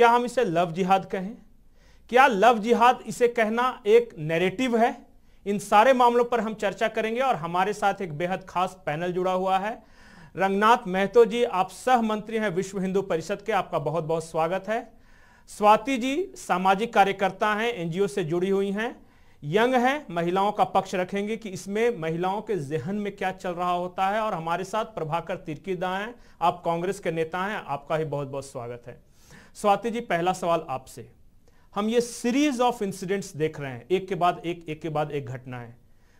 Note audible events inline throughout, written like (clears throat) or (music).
क्या हम इसे लव जिहाद कहें? क्या लव जिहाद इसे कहना एक नैरेटिव है? इन सारे मामलों पर हम चर्चा करेंगे और हमारे साथ एक बेहद खास पैनल जुड़ा हुआ है। रंगनाथ महतो जी, आप सह मंत्री हैं विश्व हिंदू परिषद के। आपका बहुत बहुत स्वागत है। स्वाति जी, सामाजिक कार्यकर्ता हैं, एनजीओ से जुड़ी हुई हैं। यंग हैं, महिलाओं का पक्ष रखेंगे कि इसमें महिलाओं के जहन में क्या चल रहा होता है। और हमारे साथ प्रभाकर तिरकीदा हैं। आप कांग्रेस के नेता हैं, आपका ही बहुत बहुत स्वागत है। स्वाति जी, पहला सवाल आपसे। हम ये सीरीज़ ऑफ़ इंसिडेंट्स देख रहे हैं। एक के बाद एक एक के बाद एक घटना है।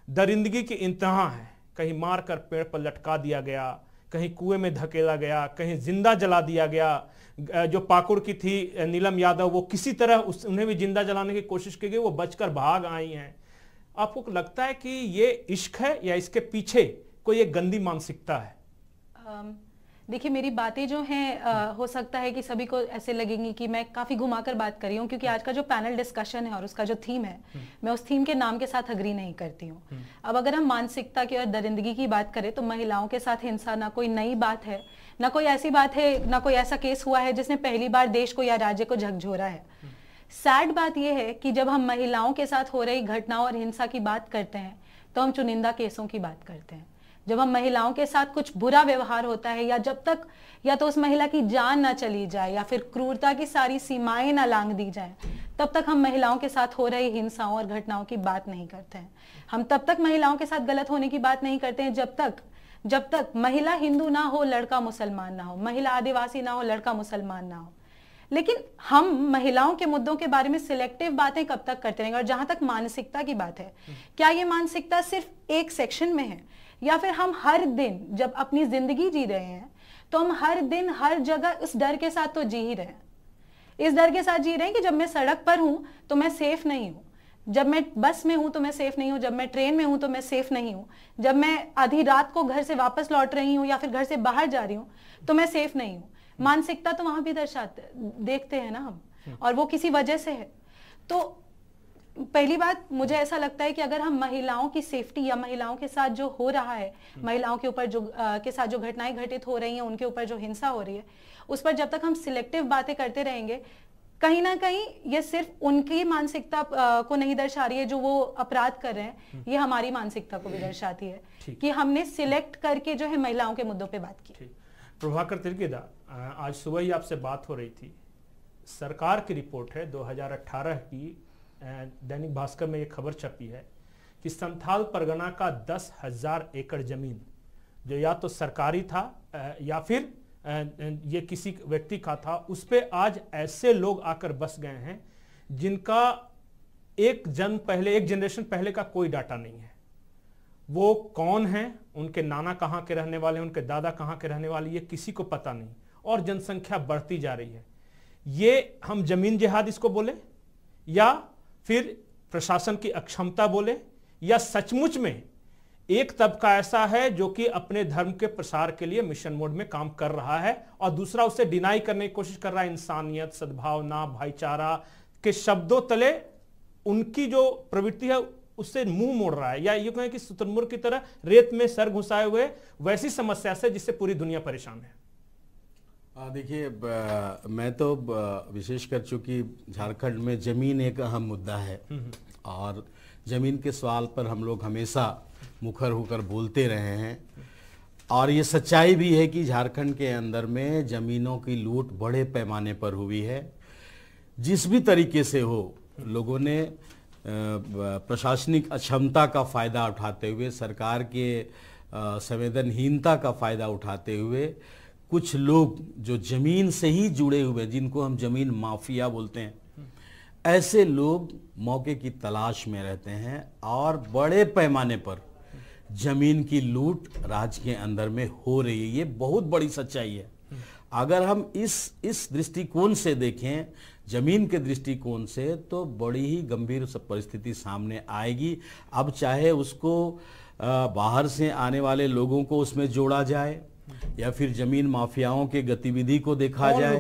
दरिंदगी की इंतहा है। कहीं मार कर पेड़ पर लटका दिया गया, कहीं कुएँ में धकेला गया, कहीं ज़िंदा जला दिया गया। जो पाकुड़ की थी नीलम यादव, वो किसी तरह उस, उन्हें भी ज़िंदा जलाने की कोशिश की गई, वो बचकर भाग आई हैं। आपको लगता है कि ये इश्क है या इसके पीछे कोई एक गंदी मानसिकता है? um... देखिए मेरी बातें जो हैं हो सकता है कि सभी को ऐसे लगेंगी कि मैं काफ़ी घुमाकर बात कर रही हूँ क्योंकि आज का जो पैनल डिस्कशन है और उसका जो थीम है हम्म। मैं उस थीम के नाम के साथ अग्री नहीं करती हूँ हम्म। अब अगर हम मानसिकता की और दरिंदगी की बात करें तो महिलाओं के साथ हिंसा ना कोई नई बात है ना कोई ऐसी बात है ना कोई ऐसा केस हुआ है जिसने पहली बार देश को या राज्य को झकझोरा है सैड हम्म। बात यह है कि जब हम महिलाओं के साथ हो रही घटनाओं और हिंसा की बात करते हैं तो हम चुनिंदा केसों की बात करते हैं जब हम महिलाओं के साथ कुछ बुरा व्यवहार होता है या जब तक या तो उस महिला की जान ना चली जाए या फिर क्रूरता की सारी सीमाएँ ना लांग दी जाए, तब तक हम महिलाओं के साथ हो रही हिंसाओं और घटनाओं की बात नहीं करते हैं। हम तब तक महिलाओं के साथ गलत होने की बात नहीं करते हैं जब तक जब तक महिला हिंदू ना हो, लड़का मुसलमान ना हो, महिला आदिवासी ना हो, लड़का मुसलमान ना हो। लेकिन हम महिलाओं के मुद्दों के बारे में सिलेक्टिव बातें कब तक करते रहेंगे और जहाँ तक मानसिकता की बात है, क्या ये मानसिकता सिर्फ़ एक सेक्शन में है? या फिर हम हर दिन जब अपनी ज़िंदगी जी रहे हैं तो हम हर दिन हर जगह उस डर के साथ तो जी ही रहे हैं। इस डर के साथ जी रहे हैं कि जब मैं सड़क पर हूँ तो मैं सेफ़ नहीं हूँ। जब मैं बस में हूँ तो मैं सेफ़ नहीं हूँ। जब मैं ट्रेन में हूँ तो मैं सेफ़ नहीं हूँ। जब मैं आधी रात को घर से वापस लौट रही हूँ या फिर घर से बाहर जा रही हूँ तो मैं सेफ़ नहीं हूँ। मानसिकता तो वहाँ भी दर्शाते, देखते हैं ना हम, और वो किसी वजह से है। तो पहली बात मुझे ऐसा लगता है कि अगर हम महिलाओं की सेफ्टी या महिलाओं के साथ जो हो रहा है हम्म। महिलाओं के ऊपर जो आ, के साथ जो घटनाएँ घटित हो रही हैं उनके ऊपर जो हिंसा हो रही है उस पर जब तक हम सिलेक्टिव बातें करते रहेंगे कहीं ना कहीं ये सिर्फ़ उनकी मानसिकता को नहीं दर्शा रही है जो वो अपराध कर रहे हैं। हम्म। ये हमारी मानसिकता को भी दर्शाती है कि हमने सिलेक्ट करके जो है महिलाओं के मुद्दों पे बात की। प्रभाकर तिरकेदा आज सुबह ही आपसे बात हो रही थी। सरकार की रिपोर्ट है 2018 की दैनिक भास्कर में ये खबर छपी है कि संथाल परगना का दस हज़ार एकड़ ज़मीन, जो या तो सरकारी था या फिर ये किसी व्यक्ति का था, उस पर आज ऐसे लोग आकर बस गए हैं, जिनका एक जन्म पहले, एक जनरेशन पहले का कोई डाटा नहीं है। वो कौन है? उनके नाना कहाँ के रहने वाले उनके दादा कहाँ के रहने वाले ये किसी को पता नहीं। और जनसंख्या बढ़ती जा रही है। ये हम ज़मीन जिहाद इसको बोले? या फिर प्रशासन की अक्षमता बोले, या सचमुच में एक तबका ऐसा है जो कि अपने धर्म के प्रसार के लिए मिशन मोड में काम कर रहा है, और दूसरा उसे डिनाई करने की कोशिश कर रहा है, इंसानियत, सद्भावना, भाईचारा के शब्दों तले उनकी जो प्रवृत्ति है, उससे मुँह मोड़ रहा है। या ये कहें कि शुतुरमुर्ग की तरह रेत में सर घुसाए हुए वैसी समस्या से जिससे पूरी दुनिया परेशान है। देखिए मैं तो विशेष कर चूँकि झारखंड में ज़मीन एक अहम मुद्दा है। और ज़मीन के सवाल पर हम लोग हमेशा मुखर होकर बोलते रहे हैं और ये सच्चाई भी है कि झारखंड के अंदर में ज़मीनों की लूट बड़े पैमाने पर हुई है जिस भी तरीके से हो, लोगों ने प्रशासनिक अक्षमता का फ़ायदा उठाते हुए, सरकार के संवेदनहीनता का फ़ायदा उठाते हुए कुछ लोग जो ज़मीन से ही जुड़े हुए, जिनको हम ज़मीन माफिया बोलते हैं, ऐसे लोग मौके की तलाश में रहते हैं और बड़े पैमाने पर ज़मीन की लूट राज्य के अंदर में हो रही है। ये बहुत बड़ी सच्चाई है। अगर हम इस इस दृष्टिकोण से देखें, ज़मीन के दृष्टिकोण से तो बड़ी ही गंभीर परिस्थिति सामने आएगी। अब चाहे उसको बाहर से आने वाले लोगों को उसमें जोड़ा जाए या फिर ज़मीन माफियाओं के गतिविधि को देखा जाए।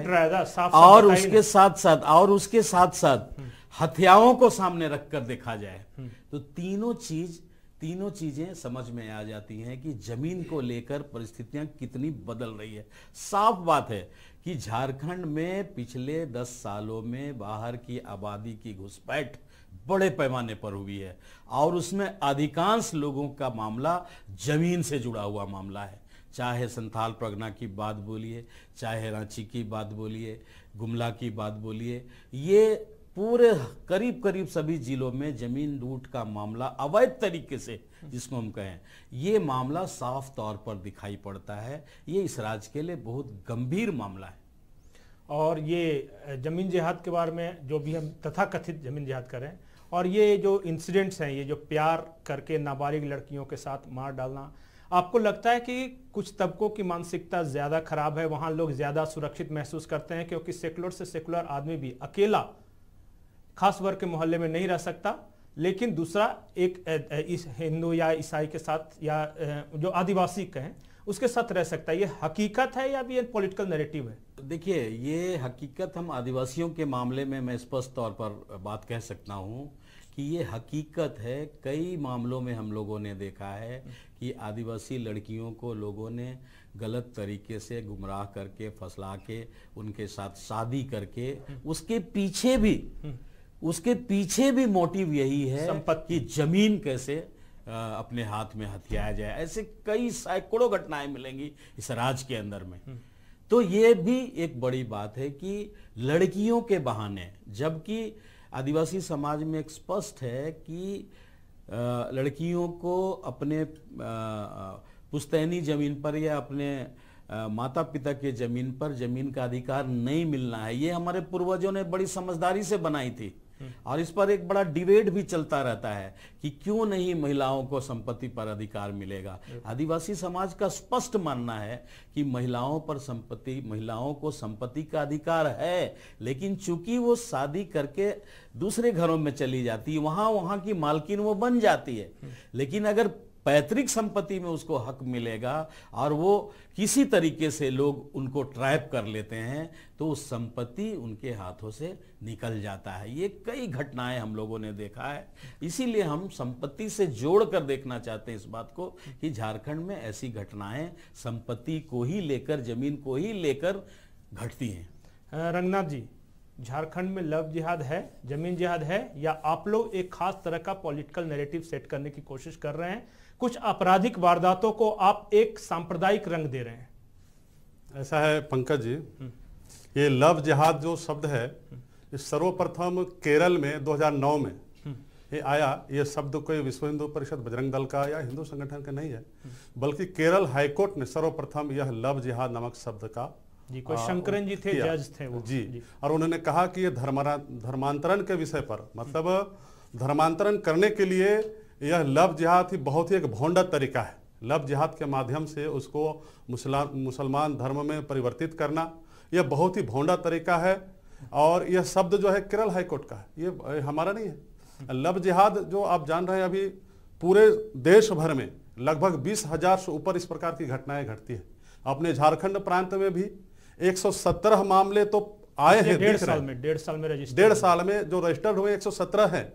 और उसके साथ साथ और उसके साथ साथ हथियारों को सामने रखकर देखा जाए। तो तीनों चीज़ तीनों चीज़ें समझ में आ जाती हैं कि ज़मीन को लेकर परिस्थितियाँ कितनी बदल रही है। साफ़ बात है कि झारखंड में पिछले दस सालों में बाहर की आबादी की घुसपैठ बड़े पैमाने पर हुई है। और उसमें अधिकांश लोगों का मामला ज़मीन से जुड़ा हुआ मामला है। चाहे संथाल प्रगना की बात बोलिए, चाहे रांची की बात बोलिए, गुमला की बात बोलिए, ये पूरे करीब करीब सभी जिलों में ज़मीन लूट का मामला अवैध तरीके से जिसको हम कहें, ये मामला साफ़ तौर पर दिखाई पड़ता है। ये इस राज्य के लिए बहुत गंभीर मामला है। और ये ज़मीन जिहाद के बारे में जो भी हम तथाकथित ज़मीन जिहाद करें, और ये जो इंसिडेंट्स हैं, ये जो प्यार करके नाबालिग लड़कियों के साथ मार डालना आपको लगता है कि कुछ तबकों की मानसिकता ज़्यादा खराब है? वहाँ लोग ज़्यादा सुरक्षित महसूस करते हैं क्योंकि सेकुलर से सेकुलर आदमी भी अकेला खास वर्ग के मोहल्ले में नहीं रह सकता। लेकिन दूसरा, एक इस हिंदू या ईसाई के साथ या जो आदिवासी कहें, उसके साथ रह सकता है। ये हकीकत है या भी ये पॉलिटिकल नैरेटिव है? देखिए, ये हकीकत हम आदिवासियों के मामले में मैं स्पष्ट तौर पर बात कह सकता हूँ। कि ये हकीकत है कई मामलों में हम लोगों ने देखा है कि आदिवासी लड़कियों को लोगों ने गलत तरीके से गुमराह करके फसला के उनके साथ शादी करके उसके पीछे भी उसके पीछे भी मोटिव यही है कि ज़मीन कैसे अपने हाथ में हथियाया जाए ऐसे कई सैकड़ों घटनाएँ मिलेंगी इस राज्य के अंदर में। तो ये भी एक बड़ी बात है कि लड़कियों के बहाने जबकि आदिवासी समाज में एक स्पष्ट है कि लड़कियों को अपने पुस्तैनी ज़मीन पर या अपने माता पिता के ज़मीन पर ज़मीन का अधिकार नहीं मिलना है। ये हमारे पूर्वजों ने बड़ी समझदारी से बनाई थी। और इस पर एक बड़ा डिबेट भी चलता रहता है कि क्यों नहीं महिलाओं को संपत्ति पर अधिकार मिलेगा। आदिवासी समाज का स्पष्ट मानना है कि महिलाओं पर संपत्ति महिलाओं को संपत्ति का अधिकार है लेकिन चूँकि वो शादी करके दूसरे घरों में चली जाती है वहाँ वहाँ की मालकिन वो बन जाती है। लेकिन अगर पैतृक संपत्ति में उसको हक मिलेगा और वो किसी तरीके से लोग उनको ट्रैप कर लेते हैं तो उस संपत्ति उनके हाथों से निकल जाता है। ये कई घटनाएँ हम लोगों ने देखा है। इसीलिए हम संपत्ति से जोड़कर देखना चाहते हैं इस बात को कि झारखंड में ऐसी घटनाएँ संपत्ति को ही लेकर, ज़मीन को ही लेकर घटती हैं। रंगनाथ जी, झारखंड में लव जिहाद है, ज़मीन जिहाद है, या आप लोग एक खास तरह का पॉलिटिकल नैरेटिव सेट करने की कोशिश कर रहे हैं? कुछ आपराधिक वारदातों को आप एक सांप्रदायिक रंग दे रहे हैं। ऐसा है पंकज जी। ये लव जिहाद जो शब्द है सर्वप्रथम केरल में 2009 में ये आया। ये शब्द कोई विश्व हिंदू परिषद बजरंग दल का या हिंदू संगठन का नहीं है बल्कि केरल हाईकोर्ट ने सर्वप्रथम यह लव जिहाद नामक शब्द का जी कोई शंकरन जी थे जज थे वो। जी, जी। और उन्होंने कहा कि ये धर्मांतरण के विषय पर मतलब धर्मांतरण करने के लिए यह लव जिहाद ही बहुत ही एक भोंडा तरीका है। लव जिहाद के माध्यम से उसको मुसलमान धर्म में परिवर्तित करना यह बहुत ही भोंडा तरीका है और यह शब्द जो है केरल हाईकोर्ट का है। ये हमारा नहीं है। लव जिहाद जो आप जान रहे हैं अभी पूरे देश भर में लगभग बीस हज़ार से ऊपर इस प्रकार की घटनाएँ घटती है। अपने झारखंड प्रांत में भी 117 मामले तो आए हैं डेढ़ साल में डेढ़ साल में डेढ़ साल में जो रजिस्टर्ड हुए 117 हैं।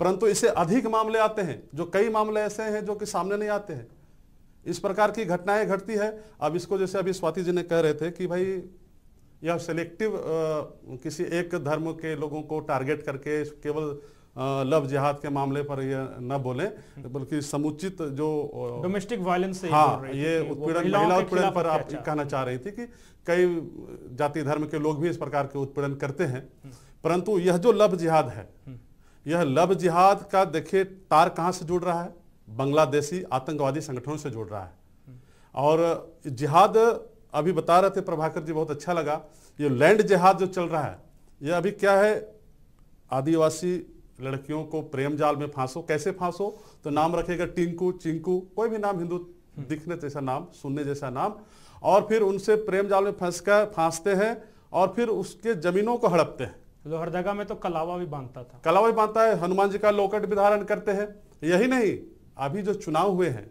परंतु इससे अधिक मामले आते हैं जो कई मामले ऐसे हैं जो कि सामने नहीं आते हैं। इस प्रकार की घटनाएँ घटती है। अब इसको जैसे अभी स्वाति जी ने कह रहे थे कि भाई यह सिलेक्टिव किसी एक धर्म के लोगों को टारगेट करके केवल लव जिहाद के मामले पर ये न बोले बल्कि समुचित जो डोमेस्टिक वायलेंस से हाँ ये उत्पीड़न महिला उत्पीड़न पर आप कहना चाह रही थी कि कई जाति धर्म के लोग भी इस प्रकार के उत्पीड़न करते हैं। परंतु यह जो लव जिहाद है यह लव जिहाद का देखिए, तार कहाँ से जुड़ रहा है? बांग्लादेशी आतंकवादी संगठनों से जुड़ रहा है। और जिहाद अभी बता रहे थे प्रभाकर जी, बहुत अच्छा लगा। ये लैंड जिहाद जो चल रहा है यह अभी क्या है? आदिवासी लड़कियों को प्रेम जाल में फांसो। कैसे फांसो? तो नाम रखेगा टिंकू, चिंकू, कोई भी नाम, हिंदू दिखने जैसा नाम, सुनने जैसा नाम। और फिर उनसे प्रेम जाल में फंस कर फांसते हैं और फिर उसके जमीनों को हड़पते हैं। लोहरदगा में तो कलावा भी बांधता था। कलावा भी बांधता है हनुमान जी का लोकट भी धारण करते हैं। यही नहीं अभी जो चुनाव हुए हैं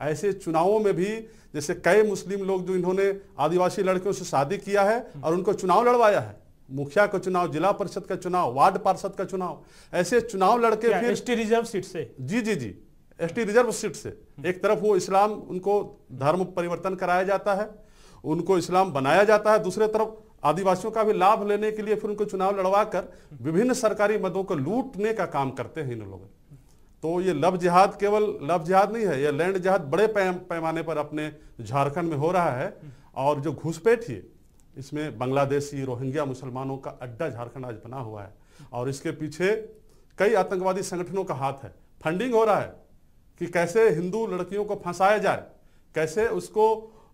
ऐसे चुनावों में भी जैसे कई मुस्लिम लोग जो इन्होंने आदिवासी लड़कियों से शादी किया है और उनको चुनाव लड़वाया है मुखिया का चुनाव जिला परिषद का चुनाव वार्ड पार्षद का चुनाव ऐसे चुनाव लड़के फिर एसटी रिज़र्व सीट से? जी जी जी एसटी रिज़र्व सीट से। एक तरफ़ वो इस्लाम उनको धर्म परिवर्तन कराया जाता है उनको इस्लाम बनाया जाता है दूसरे तरफ़ आदिवासियों का भी लाभ लेने के लिए फिर उनको चुनाव लड़वा कर विभिन्न सरकारी मदों को लूटने का काम करते हैं इन लोग। तो ये लव जिहाद केवल लव जिहाद नहीं है, ये लैंड जिहाद बड़े पैमाने पर अपने झारखंड में हो रहा है और जो घुसपैठ इसमें बांग्लादेशी, रोहिंग्या मुसलमानों का अड्डा झारखंड आज बना हुआ है और इसके पीछे कई आतंकवादी संगठनों का हाथ है। फंडिंग हो रहा है कि कैसे हिंदू लड़कियों को फंसाया जाए, कैसे उसको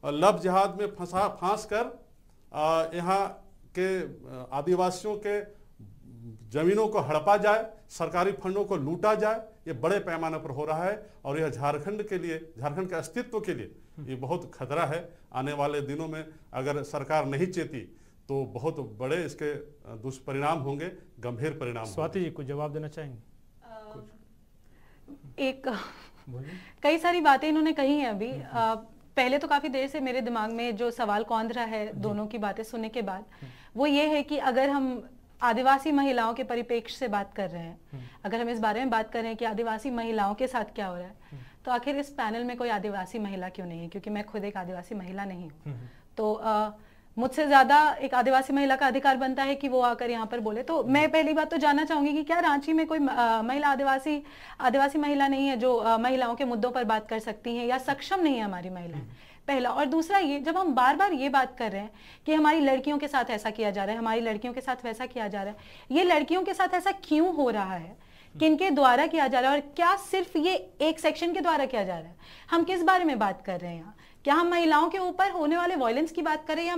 लव जिहाद में फंसा, फांस कर यहाँ के आदिवासियों के जमीनों को हड़पा जाए सरकारी फंडों को लूटा जाए ये बड़े पैमाने पर हो रहा है और यह झारखंड के लिए झारखंड के अस्तित्व के लिए ये बहुत खतरा है। आने वाले दिनों में अगर सरकार नहीं चेती तो बहुत बड़े इसके दुष्परिणाम होंगे गंभीर परिणाम स्वाति जी कुछ जवाब देना चाहेंगे? एक कई सारी बातें इन्होंने कही हैं अभी। आ, पहले तो काफ़ी देर से मेरे दिमाग में जो सवाल कौंध रहा है दोनों की बातें सुनने के बाद वो ये है कि अगर हम आदिवासी महिलाओं के परिपेक्ष से बात कर रहे हैं अगर हम इस बारे में बात कर रहे हैं कि आदिवासी महिलाओं के साथ क्या हो रहा है तो आखिर इस पैनल में कोई आदिवासी महिला क्यों नहीं है? क्योंकि मैं खुद एक आदिवासी महिला नहीं हूँ। तो आ, मुझसे ज़्यादा एक आदिवासी महिला का अधिकार बनता है कि वो आकर यहाँ पर बोले। तो मैं पहली बात तो जानना चाहूँगी कि क्या रांची में कोई महिला आदिवासी आदिवासी महिला नहीं है जो महिलाओं के मुद्दों पर बात कर सकती है या सक्षम नहीं है हमारी महिलाएँ? पहला और दूसरा ये, जब हम बार बार ये बात कर रहे हैं कि हमारी लड़कियों के साथ ऐसा किया जा रहा है, हमारी लड़कियों के साथ वैसा किया जा रहा है, ये लड़कियों के साथ ऐसा क्यों हो रहा है? किनके द्वारा किया जा रहा है और क्या सिर्फ़ ये एक सेक्शन के द्वारा किया जा रहा है? हम किस बारे में बात कर रहे हैं यहाँ? क्या हम महिलाओं के ऊपर होने वाले वॉयलेंस की बात कर या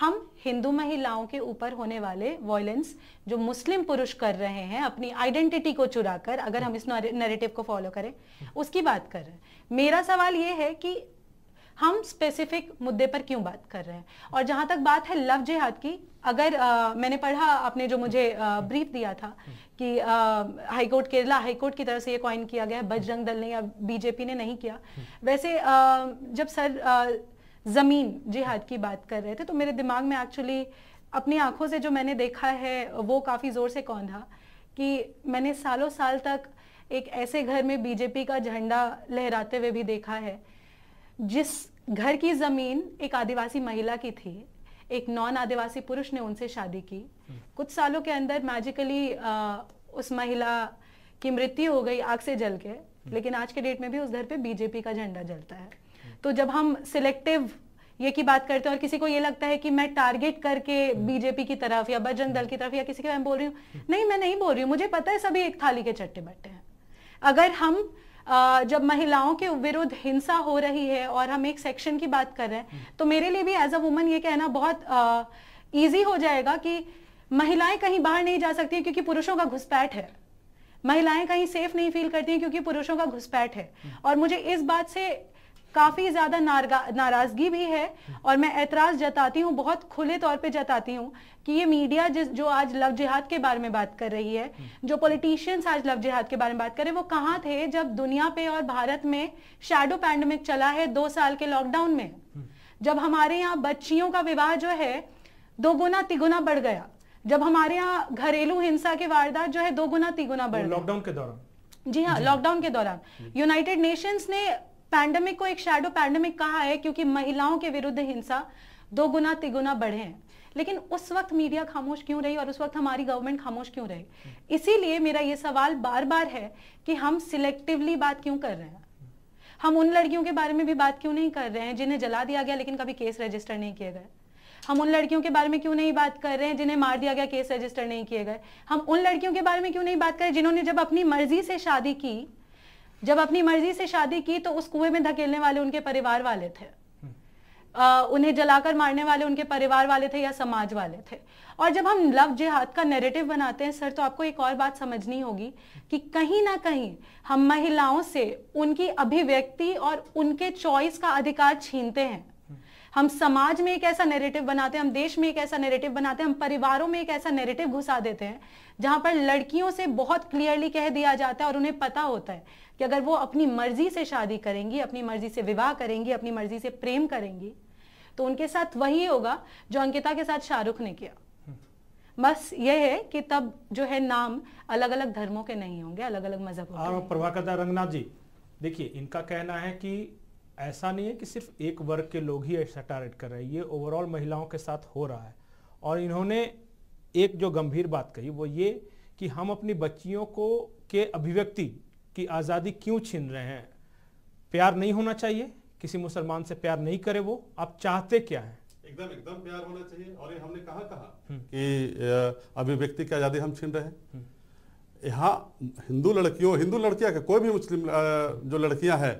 हम हिंदू महिलाओं के ऊपर होने वाले वॉयलेंस जो मुस्लिम पुरुष कर रहे हैं अपनी आइडेंटिटी को चुराकर अगर हम इस नैरेटिव को फॉलो करें उसकी बात कर रहे हैं। मेरा सवाल ये है कि हम स्पेसिफिक मुद्दे पर क्यों बात कर रहे हैं? और जहाँ तक बात है लव जिहाद की अगर आ, मैंने पढ़ा आपने जो मुझे आ, ब्रीफ दिया था कि हाईकोर्ट केरला हाईकोर्ट की तरफ़ से ये कॉइन किया गया है बजरंग दल ने या बीजेपी ने नहीं किया। वैसे आ, जब सर ज़मीन जिहाद की बात कर रहे थे तो मेरे दिमाग में एक्चुअली अपनी आँखों से जो मैंने देखा है वो काफ़ी ज़ोर से कौन था कि मैंने सालों साल तक एक ऐसे घर में बीजेपी का झंडा लहराते हुए भी देखा है जिस घर की ज़मीन एक आदिवासी महिला की थी एक नॉन आदिवासी पुरुष ने उनसे शादी की। कुछ सालों के अंदर मैजिकली उस महिला की मृत्यु हो गई आग से जल के लेकिन आज के डेट में भी उस घर पे बीजेपी का झंडा जलता है। तो जब हम सिलेक्टिव ये की बात करते हैं और किसी को ये लगता है कि मैं टारगेट करके बीजेपी की तरफ़ या बजरंग दल की तरफ़ या किसी के मैं बोल रही हूँ नहीं मैं नहीं बोल रही हूँ। मुझे पता है सभी एक थाली के चट्टे बट्टे हैं। अगर हम जब महिलाओं के विरुद्ध हिंसा हो रही है और हम एक सेक्शन की बात कर रहे हैं तो मेरे लिए भी एज अ वुमन ये कहना बहुत ईजी हो जाएगा कि महिलाएँ कहीं बाहर नहीं जा सकती क्योंकि पुरुषों का घुसपैठ है। महिलाएँ कहीं सेफ़ नहीं फील करती हैं क्योंकि पुरुषों का घुसपैठ है। और मुझे इस बात से काफ़ी ज़्यादा नाराज़गी भी है और मैं ऐतराज जताती हूँ बहुत खुले तौर पे जताती हूँ कि ये मीडिया जिस जो आज लव जिहाद के बारे में बात कर रही है जो पॉलिटिशियंस आज लव जिहाद के बारे में बात कर रहे हैं वो कहाँ थे जब दुनिया पे और भारत में शैडो पैंडमिक चला है दो साल के लॉकडाउन में? जब हमारे यहाँ बच्चियों का विवाह जो है दो गुना तिगुना बढ़ गया। जब हमारे यहाँ घरेलू हिंसा की वारदात जो है दो गुना तिगुना बढ़ गया। लॉकडाउन के दौरान। जी हाँ लॉकडाउन के दौरान। यूनाइटेड नेशंस ने पैंडमिक को एक शैडो पैंडमिक कहा है क्योंकि महिलाओं के विरुद्ध हिंसा दो गुना तिगुना बढ़े हैं। लेकिन उस वक्त मीडिया खामोश क्यों रही और उस वक्त हमारी गवर्नमेंट खामोश क्यों रही? इसीलिए मेरा ये सवाल बार बार है कि हम सिलेक्टिवली बात क्यों कर रहे हैं? हम उन लड़कियों के बारे में भी बात क्यों नहीं कर रहे हैं जिन्हें जला दिया गया लेकिन कभी केस रजिस्टर नहीं किए गए? हम उन लड़कियों के बारे में क्यों नहीं बात कर रहे हैं जिन्हें मार दिया गया केस रजिस्टर नहीं किए गए? हम उन लड़कियों के बारे में क्यों नहीं बात कर रहे जिन्होंने जब अपनी मर्ज़ी से शादी की जब अपनी मर्ज़ी से शादी की तो उस कुएँ में धकेलने वाले उनके परिवार वाले थे। आ, उन्हें जलाकर मारने वाले उनके परिवार वाले थे या समाज वाले थे। और जब हम लव जिहाद का नैरेटिव बनाते हैं सर तो आपको एक और बात समझनी होगी कि कहीं ना कहीं हम महिलाओं से उनकी अभिव्यक्ति और उनके चॉइस का अधिकार छीनते हैं। हम समाज में एक ऐसा नेरेटिव बनाते हैं हम देश में एक ऐसा नेरेटिव बनाते हैं हम परिवारों में एक ऐसा नेरेटिव घुसा देते हैं जहाँ पर लड़कियों से बहुत क्लियरली कह दिया जाता है और उन्हें पता होता है कि अगर वो अपनी मर्ज़ी से शादी करेंगी अपनी मर्ज़ी से विवाह करेंगी अपनी मर्ज़ी से प्रेम करेंगी तो उनके साथ वही होगा जो अंकिता के साथ शाहरुख ने किया। बस ये है कि तब जो है नाम अलग अलग धर्मों के नहीं होंगे अलग अलग मज़हब और प्रभाकर रंगनाथ जी देखिए इनका कहना है कि ऐसा नहीं है कि सिर्फ़ एक वर्ग के लोग ही ऐसा टारगेट कर रहे हैं। ये ओवरऑल महिलाओं के साथ हो रहा है। और इन्होंने एक जो गंभीर बात कही वो ये कि हम अपनी बच्चियों को के अभिव्यक्ति की आज़ादी क्यों छीन रहे हैं? प्यार नहीं होना चाहिए। किसी मुसलमान से प्यार नहीं करे वो। आप चाहते क्या हैं? एकदम एकदम प्यार होना चाहिए। और ये हमने कहा कहा हम्म। कि अभिव्यक्ति की आज़ादी हम छीन रहे हैं? हम्म। यहाँ हिंदू लड़कियों हिंदू लड़कियाँ के कोई भी मुस्लिम जो लड़कियाँ हैं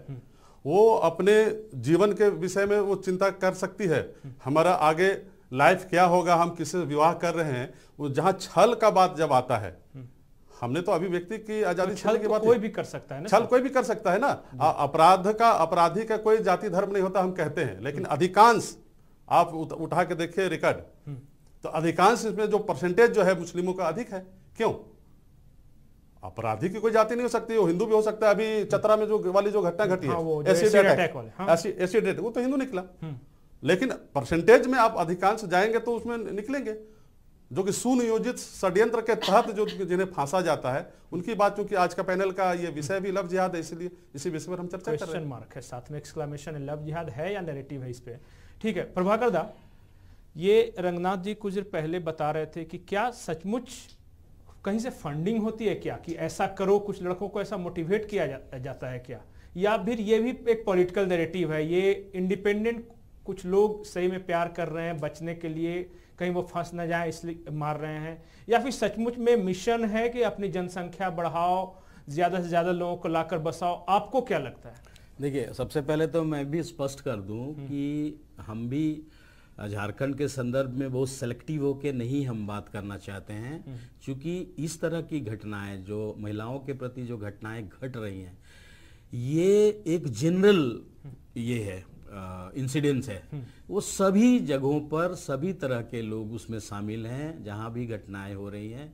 वो अपने जीवन के विषय में वो चिंता कर सकती है। हमारा आगे लाइफ क्या होगा हम किससे विवाह कर रहे हैं वो जहाँ छल का बात जब आता है हमने तो अभिव्यक्ति की आज़ादी तो छल की बात कोई भी कर सकता है ना? छल कोई भी कर सकता है ना। अपराध का अपराधी का कोई जाति धर्म नहीं होता हम कहते हैं। लेकिन अधिकांश आप उठा के देखिए रिकॉर्ड हम्म। तो अधिकांश इसमें जो परसेंटेज जो है मुस्लिमों का अधिक है। क्यों? अपराधी की कोई जाति नहीं हो सकती वो हिंदू भी हो सकता है। अभी चतरा में जो वाली जो घटना घटी हाँ, है एसिड अटैक एसिड अटैक वो तो हिंदू निकला। हम्म। लेकिन परसेंटेज में आप अधिकांश जाएँगे तो उसमें निकलेंगे। जो कि सुनियोजित षड्यंत्र के तहत जो जिन्हें फांसा जाता है उनकी बात चूँकि आज का पैनल का ये विषय भी लव जिहाद है इसलिए इसी विषय पर हम चर्चा कर रहे हैं। मार्क है साथ में एक्सक्लेमेशन लव जिहाद है या नेगेटिव है इस पे? ठीक है प्रभाकर दा ये रंगनाथ जी कुछ देर पहले बता रहे थे कि क्या सचमुच कहीं से फंडिंग होती है क्या? कि ऐसा करो कुछ लड़कों को ऐसा मोटिवेट किया जा, जाता है क्या? या फिर ये भी एक पॉलिटिकल नैरेटिव है ये इंडिपेंडेंट कुछ लोग सही में प्यार कर रहे हैं बचने के लिए कहीं वो फंस ना जाए इसलिए मार रहे हैं। या फिर सचमुच में मिशन है कि अपनी जनसंख्या बढ़ाओ ज़्यादा से ज़्यादा लोगों को लाकर बसाओ। आपको क्या लगता है? देखिए सबसे पहले तो मैं भी स्पष्ट कर दूँ हम्म। कि हम भी झारखंड के संदर्भ में बहुत सेलेक्टिव होकर नहीं हम बात करना चाहते हैं हम्म। क्योंकि इस तरह की घटनाएँ जो महिलाओं के प्रति जो घटनाएँ घट रही हैं ये एक जनरल ये है इंसिडेंस है। हम्म। वो सभी जगहों पर सभी तरह के लोग उसमें शामिल हैं जहाँ भी घटनाएँ हो रही हैं।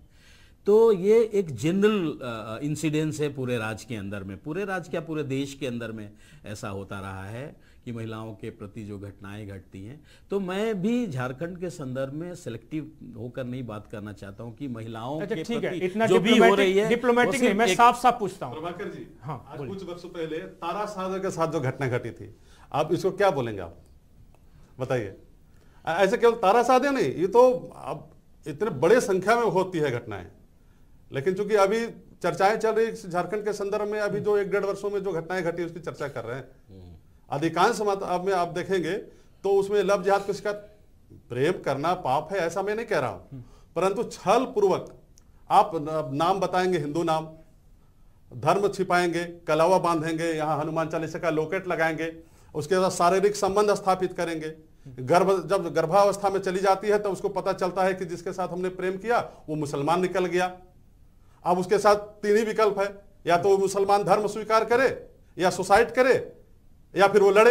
तो ये एक जनरल इंसिडेंस है पूरे राज्य के अंदर में। पूरे राज्य क्या? पूरे देश के अंदर में ऐसा होता रहा है। कि महिलाओं के प्रति जो घटनाएँ घटती हैं। तो मैं भी झारखंड के संदर्भ में सिलेक्टिव होकर नहीं बात करना चाहता हूँ कि महिलाओं अच्छा, के प्रति इतना जो भी हो रही है डिप्लोमेटिक नहीं मैं साफ़ साफ़ पूछता हूँ। प्रभाकर जी हाँ आज कुछ वर्षों पहले तारा सागर के साथ जो घटना घटी थी आप इसको क्या बोलेंगे आप? बताइए। ऐसे केवल तारा साधे नहीं ये तो अब इतने बड़े संख्या में होती है घटनाएँ। लेकिन चूँकि अभी चर्चाएँ चल रही झारखंड के संदर्भ में अभी जो एक डेढ़ वर्षों में जो घटनाएँ घटी उसकी चर्चा कर रहे हैं। अधिकांश मत अब में आप देखेंगे तो उसमें लव जिहाद का प्रेम करना पाप है ऐसा मैं नहीं कह रहा हूँ। परंतु छल पूर्वक आप नाम बताएँगे हिंदू नाम धर्म छिपाएँगे कलावा बांधेंगे यहाँ हनुमान चालीसा का लोकेट लगाएँगे उसके साथ शारीरिक संबंध स्थापित करेंगे। गर्भ जब गर्भावस्था में चली जाती है तो उसको पता चलता है कि जिसके साथ हमने प्रेम किया वो मुसलमान निकल गया। अब उसके साथ तीन ही विकल्प है या तो वो मुसलमान धर्म स्वीकार करे या सुसाइड करे या फिर वो लड़े?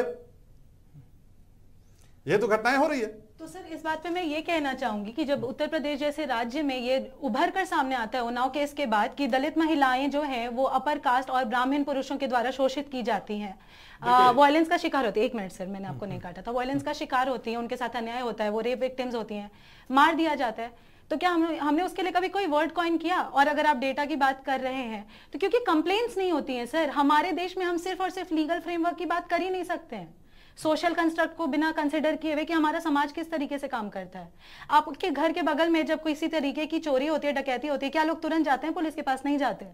ये तो घटनाएँ हो रही है। तो सर इस बात पे मैं ये कहना चाहूँगी कि जब उत्तर प्रदेश जैसे राज्य में ये उभर कर सामने आता है उन्नाव केस के बाद कि दलित महिलाएँ जो हैं वो अपर कास्ट और ब्राह्मण पुरुषों के द्वारा शोषित की जाती हैं। वायलेंस का शिकार होती है। एक मिनट सर मैंने आपको नहीं काटा था। वायलेंस का शिकार होती है उनके साथ अन्याय होता है वो रेप विक्टिम्स होती हैं। मार दिया जाता है। तो क्या हम हमने उसके लिए कभी कोई वर्ड कॉइन किया? और अगर आप डेटा की बात कर रहे हैं तो क्योंकि कंप्लेन्ट्स नहीं होती हैं सर हमारे देश में हम सिर्फ़ और सिर्फ़ लीगल फ्रेमवर्क की बात कर ही नहीं सकते हैं। सोशल कंस्ट्रक्ट को बिना कंसिडर किए हुए कि हमारा समाज किस तरीके से काम करता है। आपके घर के बगल में जब किसी तरीके की चोरी होती है डकैती होती है क्या लोग तुरंत जाते हैं पुलिस के पास? नहीं जाते।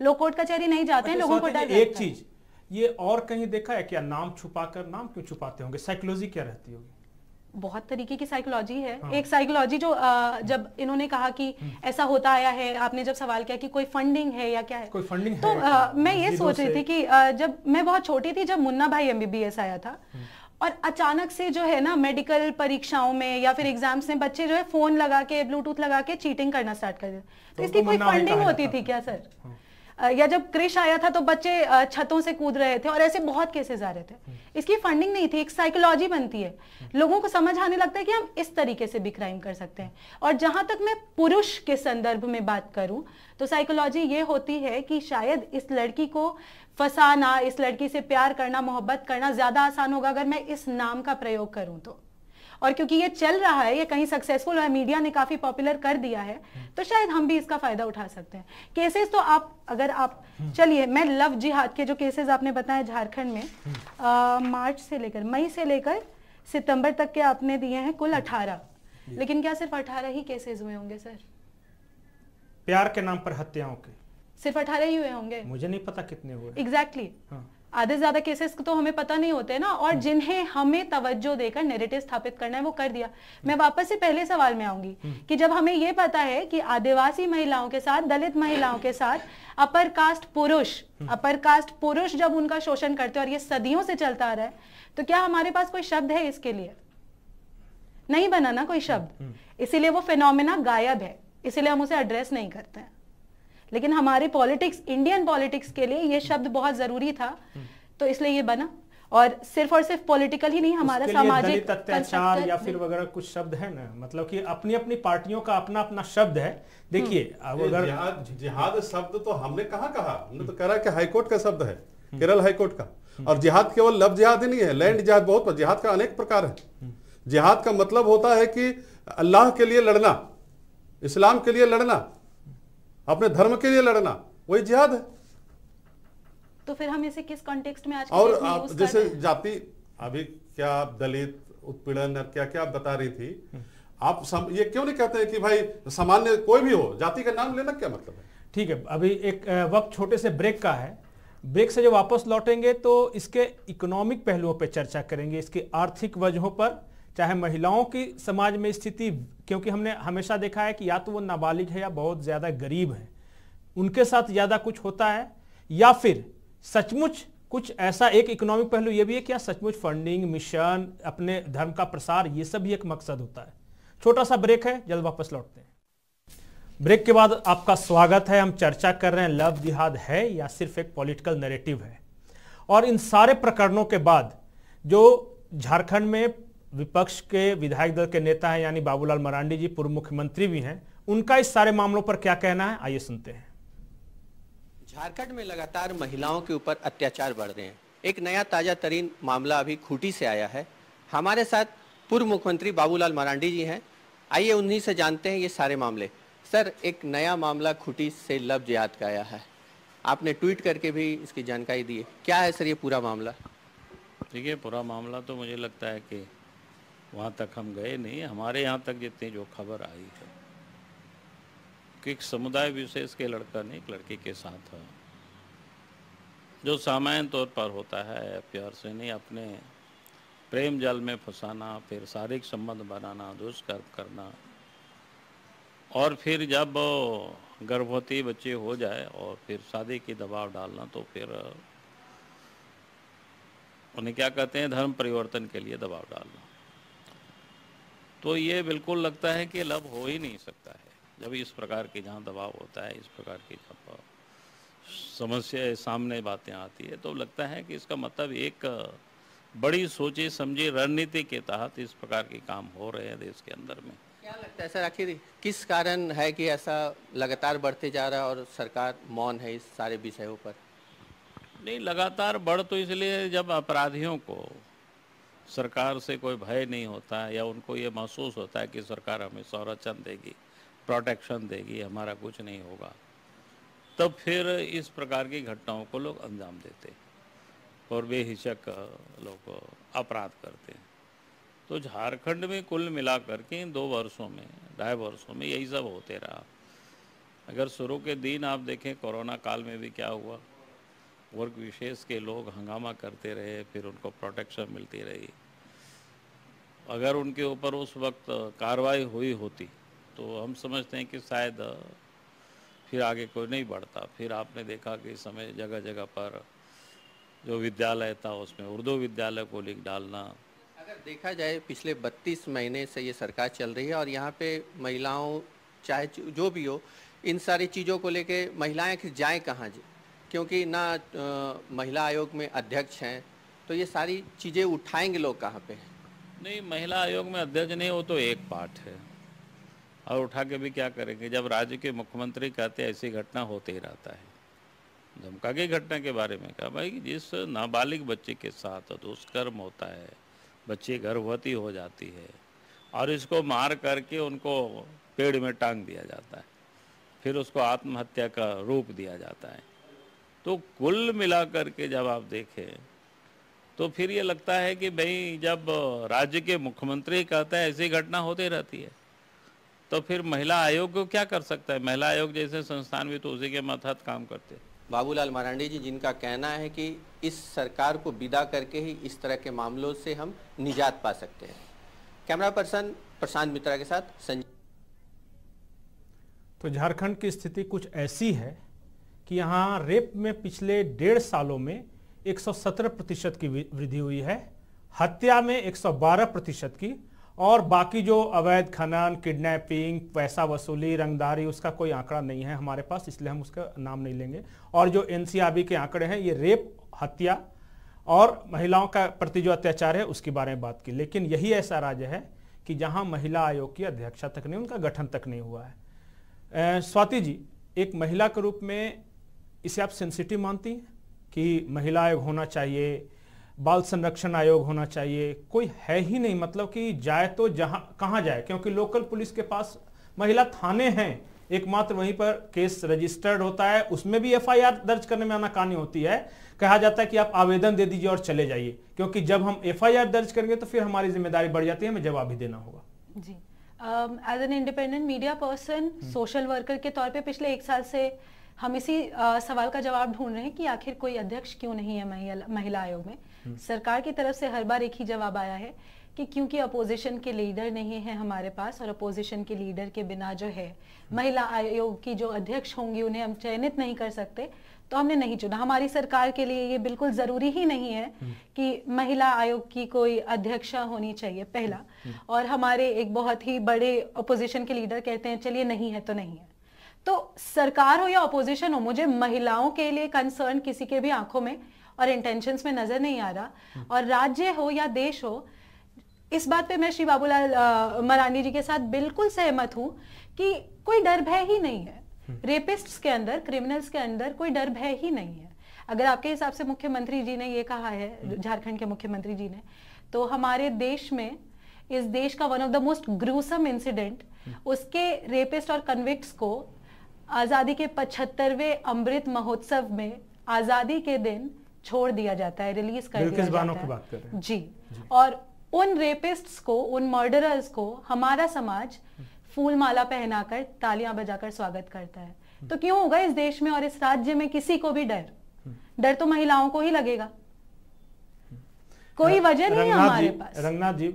लोग कोर्ट कचहरी नहीं जाते हैं अच्छा, लोगों को डर एक चीज़ ये और कहीं देखा है क्या? नाम छुपाकर नाम क्यों छुपाते होंगे? साइकोलॉजी क्या रहती होगी? बहुत तरीके की साइकोलॉजी है हाँ। एक साइकोलॉजी जो आ, जब इन्होंने कहा कि हम्म। ऐसा होता आया है आपने जब सवाल किया कि कोई फंडिंग है या क्या है कोई फंडिंग तो है आ, मैं ये सोच रही थी कि आ, जब मैं बहुत छोटी थी जब मुन्ना भाई एमबीबीएस आया था हम्म। और अचानक से जो है ना मेडिकल परीक्षाओं में या फिर एग्ज़ाम्स में बच्चे जो है फ़ोन लगा के ब्लूटूथ लगा के चीटिंग करना स्टार्ट कर देते तो, तो इसकी कोई फंडिंग होती थी क्या सर। या जब क्रिश आया था तो बच्चे छतों से कूद रहे थे और ऐसे बहुत केसेस आ रहे थे। इसकी फंडिंग नहीं थी एक साइकोलॉजी बनती है। लोगों को समझ आने लगता है कि हम इस तरीके से भी क्राइम कर सकते हैं। और जहाँ तक मैं पुरुष के संदर्भ में बात करूँ तो साइकोलॉजी ये होती है कि शायद इस लड़की को फंसाना इस लड़की से प्यार करना मोहब्बत करना ज़्यादा आसान होगा अगर मैं इस नाम का प्रयोग करूँ तो। और क्योंकि ये चल रहा है ये कहीं सक्सेसफुल है मीडिया ने काफ़ी पॉपुलर कर दिया है तो शायद हम भी इसका फ़ायदा उठा सकते हैं। केसेस तो आप अगर आप चलिए मैं लव जिहाद के जो केसेस आपने बताए झारखंड में आ, मार्च से लेकर मई से लेकर सितंबर तक के आपने दिए हैं कुल अठारह। लेकिन क्या सिर्फ़ अठारह ही केसेस हुए होंगे सर? प्यार के नाम पर हत्याओं के। सिर्फ़ अठारह ही हुए होंगे? मुझे नहीं पता कितने हुए। Exactly exactly. हाँ। आधे ज़्यादा केसेस तो हमें पता नहीं होते ना और हम्म। जिन्हें हमें तवज्जो देकर नेरेटिव स्थापित करना है वो कर दिया मैं वापस से पहले सवाल में आऊँगी हम्म। कि जब हमें ये पता है कि आदिवासी महिलाओं के साथ दलित महिलाओं के साथ अपर कास्ट पुरुष हम्म। अपर कास्ट पुरुष जब उनका शोषण करते हैं और ये सदियों से चलता आ रहा है तो क्या हमारे पास कोई शब्द है इसके लिए नहीं बना ना कोई शब्द इसीलिए वो फिनोमिना गायब है इसीलिए हम उसे एड्रेस नहीं करते हैं लेकिन हमारे पॉलिटिक्स इंडियन पॉलिटिक्स के लिए ये शब्द बहुत ज़रूरी था तो इसलिए ये बना। और सिर्फ़ और सिर्फ़ पॉलिटिकल ही नहीं हमारा सामाजिक अत्याचार या फिर वगैरह कुछ शब्द है ना मतलब कि अपनी अपनी पार्टियों का अपना अपना शब्द है। देखिए हम्म। अगर जिहाद शब्द तो हमने कहा कहा? हमने तो कहा कि हाईकोर्ट का शब्द है केरल हाईकोर्ट का। और जिहाद केवल लव जिहाद ही नहीं है लैंड जिहाद बहुत जिहाद का अनेक प्रकार है। जिहाद का मतलब होता है कि अल्लाह के लिए लड़ना इस्लाम के लिए लड़ना अपने धर्म के लिए लड़ना वही जिहाद है। तो फिर हम इसे किस कॉन्टेक्स्ट में आज और आप जैसे जाति अभी क्या आप दलित उत्पीड़न क्या क्या आप बता रही थी आप सम, ये क्यों नहीं कहते हैं कि भाई सामान्य कोई भी हो जाति का नाम लेना क्या मतलब है? ठीक है अभी एक वक्त छोटे से ब्रेक का है। ब्रेक से जब वापस लौटेंगे तो इसके इकोनॉमिक पहलुओं पर चर्चा करेंगे इसकी आर्थिक वजहों पर। चाहे महिलाओं की समाज में स्थिति, क्योंकि हमने हमेशा देखा है कि या तो वो नाबालिग है या बहुत ज़्यादा गरीब है। उनके साथ ज़्यादा कुछ होता है, या फिर सचमुच कुछ ऐसा एक इकोनॉमिक पहलू, ये भी है कि सचमुच फंडिंग, मिशन, अपने धर्म का प्रसार, ये सब भी एक मकसद होता है। छोटा सा ब्रेक है, जल्द वापस लौटते हैं। ब्रेक के बाद आपका स्वागत है, हम चर्चा कर रहे हैं लव जिहाद है या सिर्फ़ एक पॉलिटिकल नैरेटिव है। और इन सारे प्रकरणों के बाद जो झारखंड में विपक्ष के विधायक दल के नेता हैं यानी बाबूलाल मरांडी जी पूर्व मुख्यमंत्री भी हैं। उनका इस सारे मामलों पर क्या कहना है? आइए सुनते हैं। झारखंड में लगातार महिलाओं के ऊपर अत्याचार बढ़ रहे हैं। एक नया ताज़ा तरीन मामला अभी खूटी से आया है। हमारे साथ पूर्व मुख्यमंत्री बाबूलाल मरांडी जी हैं। आइए उन्हीं से जानते हैं ये सारे मामले। सर एक नया मामला खूटी से लफ्ज याद का आया है। आपने ट्वीट करके भी इसकी जानकारी दी है। क्या है सर ये पूरा मामला? देखिए पूरा मामला तो मुझे लगता है कि वहाँ तक हम गए नहीं, हमारे यहाँ तक जितनी जो खबर आई है। कि एक समुदाय विशेष के लड़का ने एक लड़की के साथ है। जो सामान्य तौर पर होता है, प्यार से नहीं, अपने प्रेम जल में फंसाना, फिर शारीरिक संबंध बनाना, दुष्कर्म करना, और फिर जब गर्भवती बच्चे हो जाए और फिर शादी की दबाव डालना तो फिर उन्हें क्या कहते हैं, धर्म परिवर्तन के लिए दबाव डालना। तो ये बिल्कुल लगता है कि लब हो ही नहीं सकता है। जब इस प्रकार की जहाँ दबाव होता है इस प्रकार की जब समस्या सामने बातें आती है तो लगता है कि इसका मतलब एक बड़ी सोची समझी रणनीति के तहत इस प्रकार के काम हो रहे हैं देश के अंदर में। क्या लगता है सर आखिर किस कारण है कि ऐसा लगातार बढ़ते जा रहा है और सरकार मौन है इस सारे विषयों पर? नहीं लगातार बढ़ तो इसलिए जब अपराधियों को सरकार से कोई भय नहीं होता या उनको ये महसूस होता है कि सरकार हमें संरक्षण देगी प्रोटेक्शन देगी, हमारा कुछ नहीं होगा। तब फिर इस प्रकार की घटनाओं को लोग अंजाम देते और बेहिचक लोग अपराध करते हैं। तो झारखंड में कुल मिलाकर के दो वर्षों में, ढाई वर्षों में यही सब होते रहा। अगर शुरू के दिन आप देखें कोरोना काल में भी क्या हुआ, वर्ग विशेष के लोग हंगामा करते रहे, फिर उनको प्रोटेक्शन मिलती रही। अगर उनके ऊपर उस वक्त कार्रवाई हुई होती तो हम समझते हैं कि शायद, फिर आगे कोई नहीं बढ़ता। फिर आपने देखा कि समय जगह जगह पर जो विद्यालय था, उसमें उर्दू विद्यालय को लिख डालना। अगर देखा जाए, पिछले 32 महीने से ये सरकार चल रही है और यहाँ पे महिलाओं, चाहे जो भी हो, इन सारी चीज़ों को लेके महिलाएँ जाएँ कहाँ क्योंकि ना महिला आयोग में अध्यक्ष हैं तो ये सारी चीज़ें उठाएँगे लोग कहाँ पे नहीं, महिला आयोग में अध्यक्ष नहीं, वो तो एक पार्ट है। और उठा के भी क्या करेंगे? जब राज्य के मुख्यमंत्री कहते ऐसी घटना होते ही रहता है। धमका की घटना के बारे में कहा, भाई, जिस नाबालिग बच्चे के साथ दुष्कर्म होता है, बच्ची गर्भवती हो जाती है, और इसको मार करके उनको पेड़ में टांग दिया जाता है, फिर उसको आत्महत्या का रूप दिया जाता है। तो कुल मिलाकर के जब आप देखें तो फिर ये लगता है कि भाई जब राज्य के मुख्यमंत्री कहते हैं ऐसी घटना होती रहती है तो फिर महिला आयोग को क्या कर सकता है? महिला आयोग जैसे संस्थान भी तो उसी के मतहत काम करते हैं। बाबूलाल मरांडी जी जिनका कहना है कि इस सरकार को विदा करके ही इस तरह के मामलों से हम निजात पा सकते हैं। कैमरा पर्सन प्रशांत मित्रा के साथ संजय। तो झारखंड की स्थिति कुछ ऐसी है कि यहाँ रेप में पिछले डेढ़ सालों में 117 प्रतिशत की वृद्धि हुई है। हत्या में 112 प्रतिशत की। और बाकी जो अवैध खनन, किडनैपिंग, पैसा वसूली, रंगदारी, उसका कोई आंकड़ा नहीं है हमारे पास, इसलिए हम उसका नाम नहीं लेंगे। और जो एनसीआरबी के आंकड़े हैं, ये रेप, हत्या और महिलाओं का प्रति जो अत्याचार है, उसके बारे में बात की। लेकिन यही ऐसा राज्य है कि जहाँ महिला आयोग की अध्यक्षा तक नहीं, उनका गठन तक नहीं हुआ है। स्वाति जी, एक महिला के रूप में इसे आप सेंसिटिव मानती हैं? कि महिला आयोग होना चाहिए बाल संरक्षण आयोग होना चाहिए कोई है ही नहीं मतलब कि जाए तो जहाँ कहाँ जाए क्योंकि लोकल पुलिस के पास महिला थाने हैं एकमात्र वहीं पर केस रजिस्टर्ड होता है उसमें भी एफआईआर दर्ज करने में आनाकानी होती है कहा जाता है कि आप आवेदन दे दीजिए और चले जाइए क्योंकि जब हम एफआईआर दर्ज करेंगे तो फिर हमारी ज़िम्मेदारी बढ़ जाती है हमें जवाब भी देना होगा। जी। As an independent media person social worker के तौर पे पिछले एक साल से हम इसी आ, सवाल का जवाब ढूंढ रहे हैं कि आखिर कोई अध्यक्ष क्यों नहीं है महिला, महिला आयोग में हम्म। सरकार की तरफ़ से हर बार एक ही जवाब आया है कि क्योंकि अपोजिशन के लीडर नहीं है हमारे पास और अपोजिशन के लीडर के बिना जो है महिला आयोग की जो अध्यक्ष होंगी उन्हें हम चयनित नहीं कर सकते तो हमने नहीं चुना हमारी सरकार के लिए ये बिल्कुल ज़रूरी ही नहीं है हम्म। कि महिला आयोग की कोई अध्यक्षा होनी चाहिए पहला हम्म। और हमारे एक बहुत ही बड़े अपोजिशन के लीडर कहते हैं चलिए नहीं है तो नहीं है तो सरकार हो या ऑपोजिशन हो मुझे महिलाओं के लिए कंसर्न किसी के भी आँखों में और इंटेंशन में नज़र नहीं आ रहा। और राज्य हो या देश हो इस बात पे मैं श्री बाबूलाल मरानी जी के साथ बिल्कुल सहमत हूँ कि कोई डर भय ही नहीं है। रेपिस्ट्स के अंदर क्रिमिनल्स के अंदर कोई डर भय ही नहीं है। अगर आपके हिसाब से मुख्यमंत्री जी ने ये कहा है झारखंड के मुख्यमंत्री जी ने तो हमारे देश में इस देश का one of the most gruesome incident उसके रेपिस्ट और कन्विक्ट्स को आज़ादी के पचहत्तरवे अमृत महोत्सव में आज़ादी के दिन छोड़ दिया जाता है रिलीज़ कर दिया जाता है। बात कर रहे हैं। जी।, जी। और उन रेपिस्ट्स को उन मर्डरर्स को हमारा समाज फूल माला पहनाकर तालियाँ बजाकर स्वागत करता है। तो क्यों होगा इस देश में और इस राज्य में किसी को भी डर? डर तो महिलाओं को ही लगेगा। कोई वजह नहीं है हमारे पास। रंगनाथ जी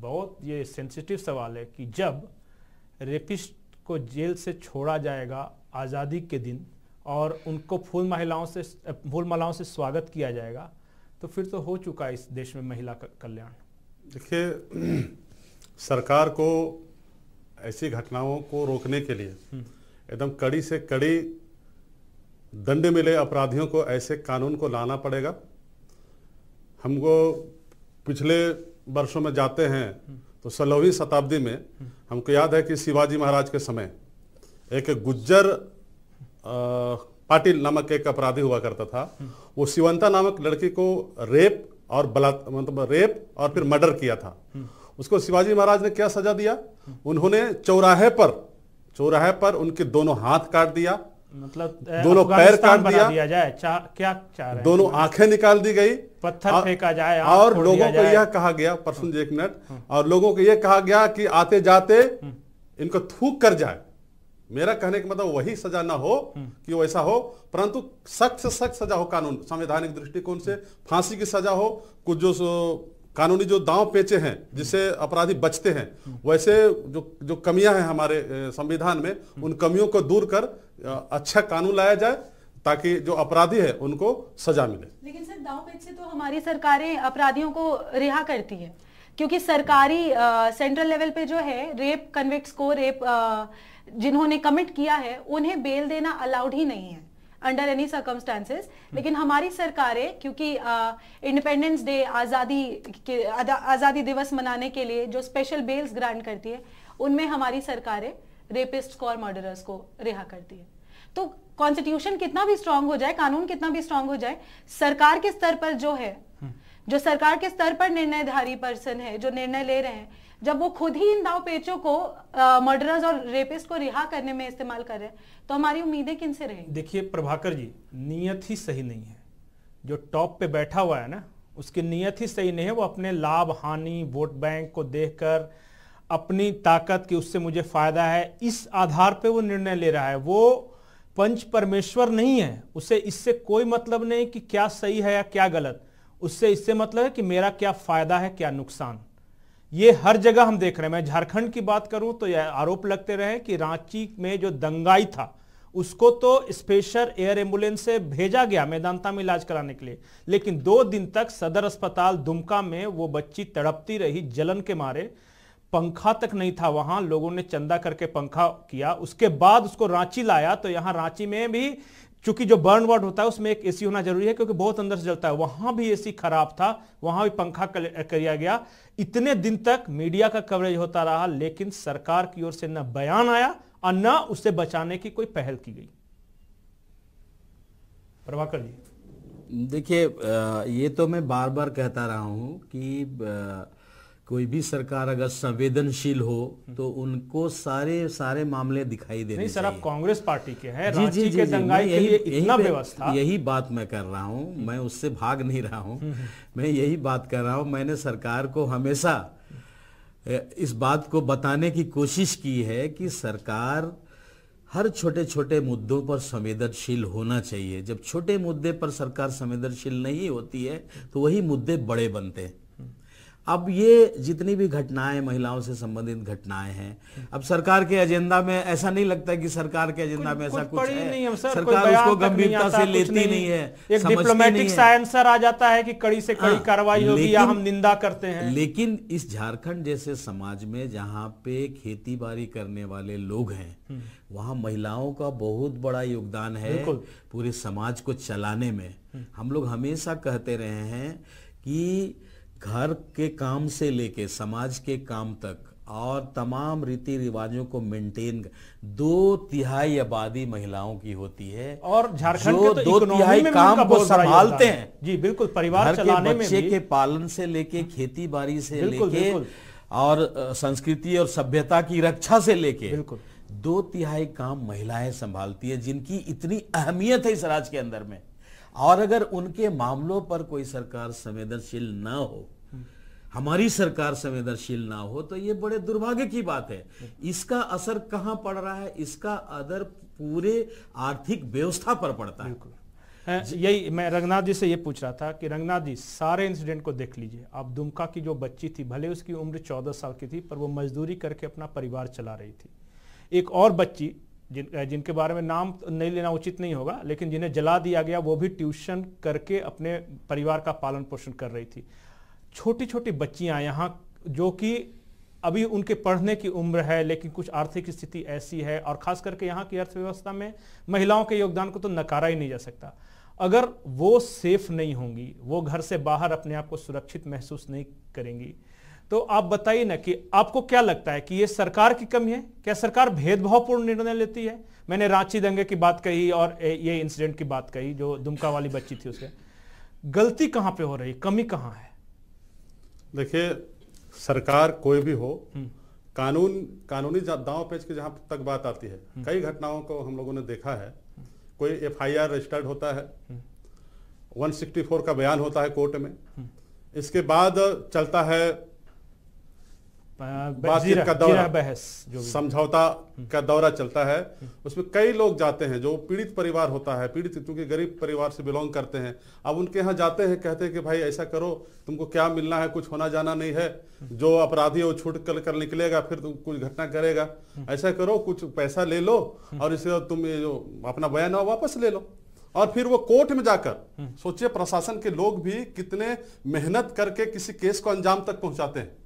बहुत ये सेंसिटिव सवाल है कि जब रेपिस्ट को जेल से छोड़ा जाएगा आज़ादी के दिन और उनको फूल महिलाओं से फूल मालाओं से स्वागत किया जाएगा तो फिर तो हो चुका है इस देश में महिला कल्याण देखिए (clears throat) सरकार को ऐसी घटनाओं को रोकने के लिए हम्म। एकदम कड़ी से कड़ी दंड मिले अपराधियों को ऐसे कानून को लाना पड़ेगा हमको पिछले वर्षों में जाते हैं हम्म। तो सोलहवीं शताब्दी में हमको याद है कि शिवाजी महाराज के समय एक गुज्जर पाटिल नामक एक अपराधी हुआ करता था। वो शिवंता नामक लड़की को रेप और बलात् मतलब रेप और फिर मर्डर किया था। उसको शिवाजी महाराज ने क्या सजा दिया? उन्होंने चौराहे पर चौराहे पर उनके दोनों हाथ काट दिया। मतलब दोनों पैर काट दिया, दिया जाए चा, क्या चाह रहे दोनों आँखें निकाल दी गई पत्थर फेंका जाए और लोगों को यह कहा गया परसों एक मिनट हाँ। और लोगों को यह कहा गया कि आते जाते हम्म। इनको थूक कर जाए मेरा कहने का मतलब वही सजा ना हो। कि वैसा हो परंतु सख्त से सख्त सजा हो कानून संवैधानिक दृष्टिकोण से फांसी की सजा हो कुछ जो कानूनी जो दांव पेचे हैं जिससे अपराधी बचते हैं वैसे जो जो कमियाँ हैं हमारे संविधान में उन कमियों को दूर कर अच्छा कानून लाया जाए ताकि जो अपराधी है उनको सजा मिले। लेकिन सर दांव पेच तो हमारी सरकारें अपराधियों को रिहा करती है क्योंकि सरकारी आ, सेंट्रल लेवल पे जो है रेप कन्विक्ट्स को रेप जिन्होंने कमिट किया है उन्हें बेल देना अलाउड ही नहीं है। अंडर एनी सर्कमस्टांसेस लेकिन हमारी सरकारें क्योंकि इंडिपेंडेंस डे आज़ादी के आज़ादी दिवस मनाने के लिए जो स्पेशल बेल्स ग्रांट करती है उनमें हमारी सरकारें रेपिस्ट को और मर्डरर्स को रिहा करती है। तो कॉन्स्टिट्यूशन कितना भी स्ट्रांग हो जाए कानून कितना भी स्ट्रांग हो जाए सरकार के स्तर पर जो है जो सरकार के स्तर पर निर्णयधारी पर्सन है जो निर्णय ले रहे हैं जब वो खुद ही इन दाव पेचों को मर्डरर्स और रेपिस्ट को रिहा करने में इस्तेमाल कर रहे हैं तो हमारी उम्मीदें किन से रहेंगी? देखिए प्रभाकर जी, नियत ही सही नहीं है। जो टॉप पे बैठा हुआ है ना, उसकी नियत ही सही नहीं है। वो अपने लाभ, हानि, वोट बैंक को देखकर, अपनी ताकत की उससे मुझे फ़ायदा है, इस आधार पे वो निर्णय ले रहा है। वो पंच परमेश्वर नहीं है। उसे इससे कोई मतलब नहीं कि क्या सही है या क्या गलत। उससे इससे मतलब है कि मेरा क्या फ़ायदा है, क्या नुकसान। ये हर जगह हम देख रहे हैं। मैं झारखंड की बात करूँ तो यह आरोप लगते रहे कि रांची में जो दंगाई था, उसको तो स्पेशल एयर एंबुलेंस से भेजा गया मैदानता में इलाज कराने के लिए। लेकिन दो दिन तक सदर अस्पताल दुमका में वो बच्ची तड़पती रही, जलन के मारे। पंखा तक नहीं था वहाँ, लोगों ने चंदा करके पंखा किया। उसके बाद उसको रांची लाया तो यहाँ रांची में भी चूँकि जो बर्न वार्ड होता है, उसमें एक एसी होना ज़रूरी है, क्योंकि बहुत अंदर से जलता है। वहाँ भी एसी खराब था, वहाँ भी पंखा किया गया। इतने दिन तक मीडिया का कवरेज होता रहा, लेकिन सरकार की ओर से न बयान आया और न उसे बचाने की कोई पहल की गई। प्रभाकर जी। देखिए ये तो मैं बार बार कहता रहा हूँ कि कोई भी सरकार अगर संवेदनशील हो तो उनको सारे सारे मामले दिखाई देने नहीं सर आप कांग्रेस पार्टी के हैं जी जी जी, जी मैं यही इतना व्यवस्था। यही बात मैं कर रहा हूँ मैं उससे भाग नहीं रहा हूँ मैं यही बात कर रहा हूँ मैंने सरकार को हमेशा इस बात को बताने की कोशिश की है कि सरकार हर छोटे छोटे मुद्दों पर संवेदनशील होना चाहिए। जब छोटे मुद्दे पर सरकार संवेदनशील नहीं होती है तो वही मुद्दे बड़े बनते हैं। अब ये जितनी भी घटनाएँ महिलाओं से संबंधित घटनाएँ हैं अब सरकार के एजेंडा में ऐसा नहीं लगता कि सरकार के एजेंडा में ऐसा कुछ, कुछ है। नहीं सर, सरकार उसको गंभीरता से लेती नहीं, नहीं है एक डिप्लोमेटिक आंसर आ जाता है कि कड़ी से कड़ी हाँ, कार्रवाई होगी या हम निंदा करते हैं। लेकिन इस झारखंड जैसे समाज में जहाँ पे खेती बाड़ी करने वाले लोग हैं हम्म। वहाँ महिलाओं का बहुत बड़ा योगदान है पूरे समाज को चलाने में। हम्म। हम लोग हमेशा कहते रहे हैं कि घर के काम से लेके समाज के काम तक और तमाम रीति रिवाजों को मेंटेन दो तिहाई आबादी महिलाओं की होती है। और झारखंड के तो दो तिहाई काम को संभालते हैं। जी बिल्कुल परिवार चलाने के बच्चे के पालन से लेके खेती बाड़ी से लेके और संस्कृति और सभ्यता की रक्षा से लेके बिल्कुल। दो तिहाई काम महिलाएँ संभालती है जिनकी इतनी अहमियत है इस राज्य के अंदर में। और अगर उनके मामलों पर कोई सरकार संवेदनशील ना हो हमारी सरकार संवेदनशील ना हो तो ये बड़े दुर्भाग्य की बात है। इसका असर कहाँ पड़ रहा है? इसका अदर पूरे आर्थिक व्यवस्था पर पड़ता है। यही मैं रंगनाथ जी से ये पूछ रहा था कि रंगनाथ जी, सारे इंसिडेंट को देख लीजिए। आप दुमका की जो बच्ची थी, भले उसकी उम्र चौदह साल की थी, पर वो मजदूरी करके अपना परिवार चला रही थी। एक और बच्ची, जिन, जिनके बारे में नाम नहीं लेना उचित नहीं होगा, लेकिन जिन्हें जला दिया गया, वो भी ट्यूशन करके अपने परिवार का पालन पोषण कर रही थी। छोटी छोटी बच्चियाँ यहाँ, जो कि अभी उनके पढ़ने की उम्र है, लेकिन कुछ आर्थिक स्थिति ऐसी है, और खास करके यहाँ की अर्थव्यवस्था में महिलाओं के योगदान को तो नकारा ही नहीं जा सकता। अगर वो सेफ़ नहीं होंगी, वो घर से बाहर अपने आप को सुरक्षित महसूस नहीं करेंगी तो आप बताइए ना कि आपको क्या लगता है कि ये सरकार की कमी है? क्या सरकार भेदभावपूर्ण निर्णय लेती है? मैंने रांची दंगे की बात कही और ये इंसिडेंट की बात कही, जो दुमका वाली बच्ची थी उसे गलती कहाँ पे हो रही? कमी कहाँ है? देखिए सरकार कोई भी हो हम्म। कानून कानूनी दाव पेच की जहाँ तक बात आती है हम्म। कई घटनाओं को हम लोगों ने देखा है कोई एफआईआर रजिस्टर्ड होता है 164 हम्म। का बयान होता है कोर्ट में इसके बाद चलता है बातचीत का दौरा। बहस समझौता का दौरा चलता है। उसमें कई लोग जाते हैं जो पीड़ित परिवार होता है पीड़ित क्योंकि गरीब परिवार से बिलोंग करते हैं। अब उनके यहाँ जाते हैं कहते हैं कि भाई ऐसा करो तुमको क्या मिलना है कुछ होना जाना नहीं है। जो अपराधी वो छूट कर कर निकलेगा फिर तुम कुछ घटना करेगा। ऐसा करो कुछ पैसा ले लो और इसे तुम ये जो अपना बयान वापस ले लो। और फिर वो कोर्ट में जाकर सोचिए प्रशासन के लोग भी कितने मेहनत करके किसी केस को अंजाम तक पहुंचाते हैं।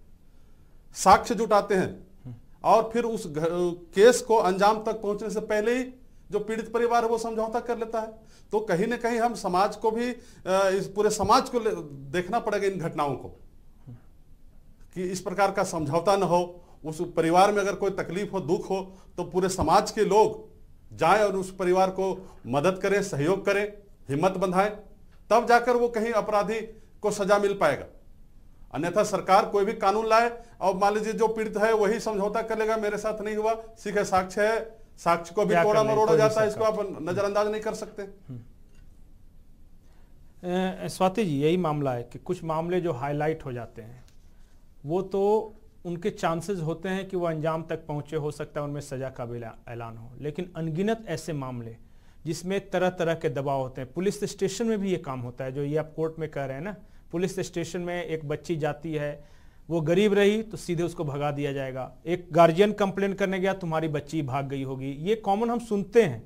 साक्ष्य जुटाते हैं। और फिर उस केस को अंजाम तक पहुँचने से पहले ही जो पीड़ित परिवार है वो समझौता कर लेता है। तो कहीं ना कहीं हम समाज को भी इस पूरे समाज को देखना पड़ेगा इन घटनाओं को। कि इस प्रकार का समझौता न हो, उस परिवार में अगर कोई तकलीफ़ हो, दुख हो तो पूरे समाज के लोग जाएँ और उस परिवार को मदद करें, सहयोग करें, हिम्मत बंधाएँ, तब जाकर वो कहीं अपराधी को सजा मिल पाएगा। अन्यथा सरकार कोई भी कानून लाए और मान लीजिए जो पीड़ित है वही समझौता कर लेगा मेरे साथ नहीं हुआ सीखे साक्ष्य है साक्ष्य को भी तोड़ा मरोड़ा जाता है इसको आप नजरअंदाज नहीं कर सकते। हम्म। स्वाति जी यही मामला है कि कुछ मामले जो हाईलाइट हो जाते हैं वो तो उनके चांसेस होते हैं कि वो अंजाम तक पहुँचे हो सकता है उनमें सजा का भी ऐलान हो। लेकिन अनगिनत ऐसे मामले जिसमें तरह तरह के दबाव होते हैं पुलिस स्टेशन में भी ये काम होता है जो ये आप कोर्ट में कह रहे हैं ना पुलिस स्टेशन में एक बच्ची जाती है वो गरीब रही तो सीधे उसको भगा दिया जाएगा। एक गार्जियन कंप्लेन करने गया तुम्हारी बच्ची भाग गई होगी। ये कॉमन हम सुनते हैं।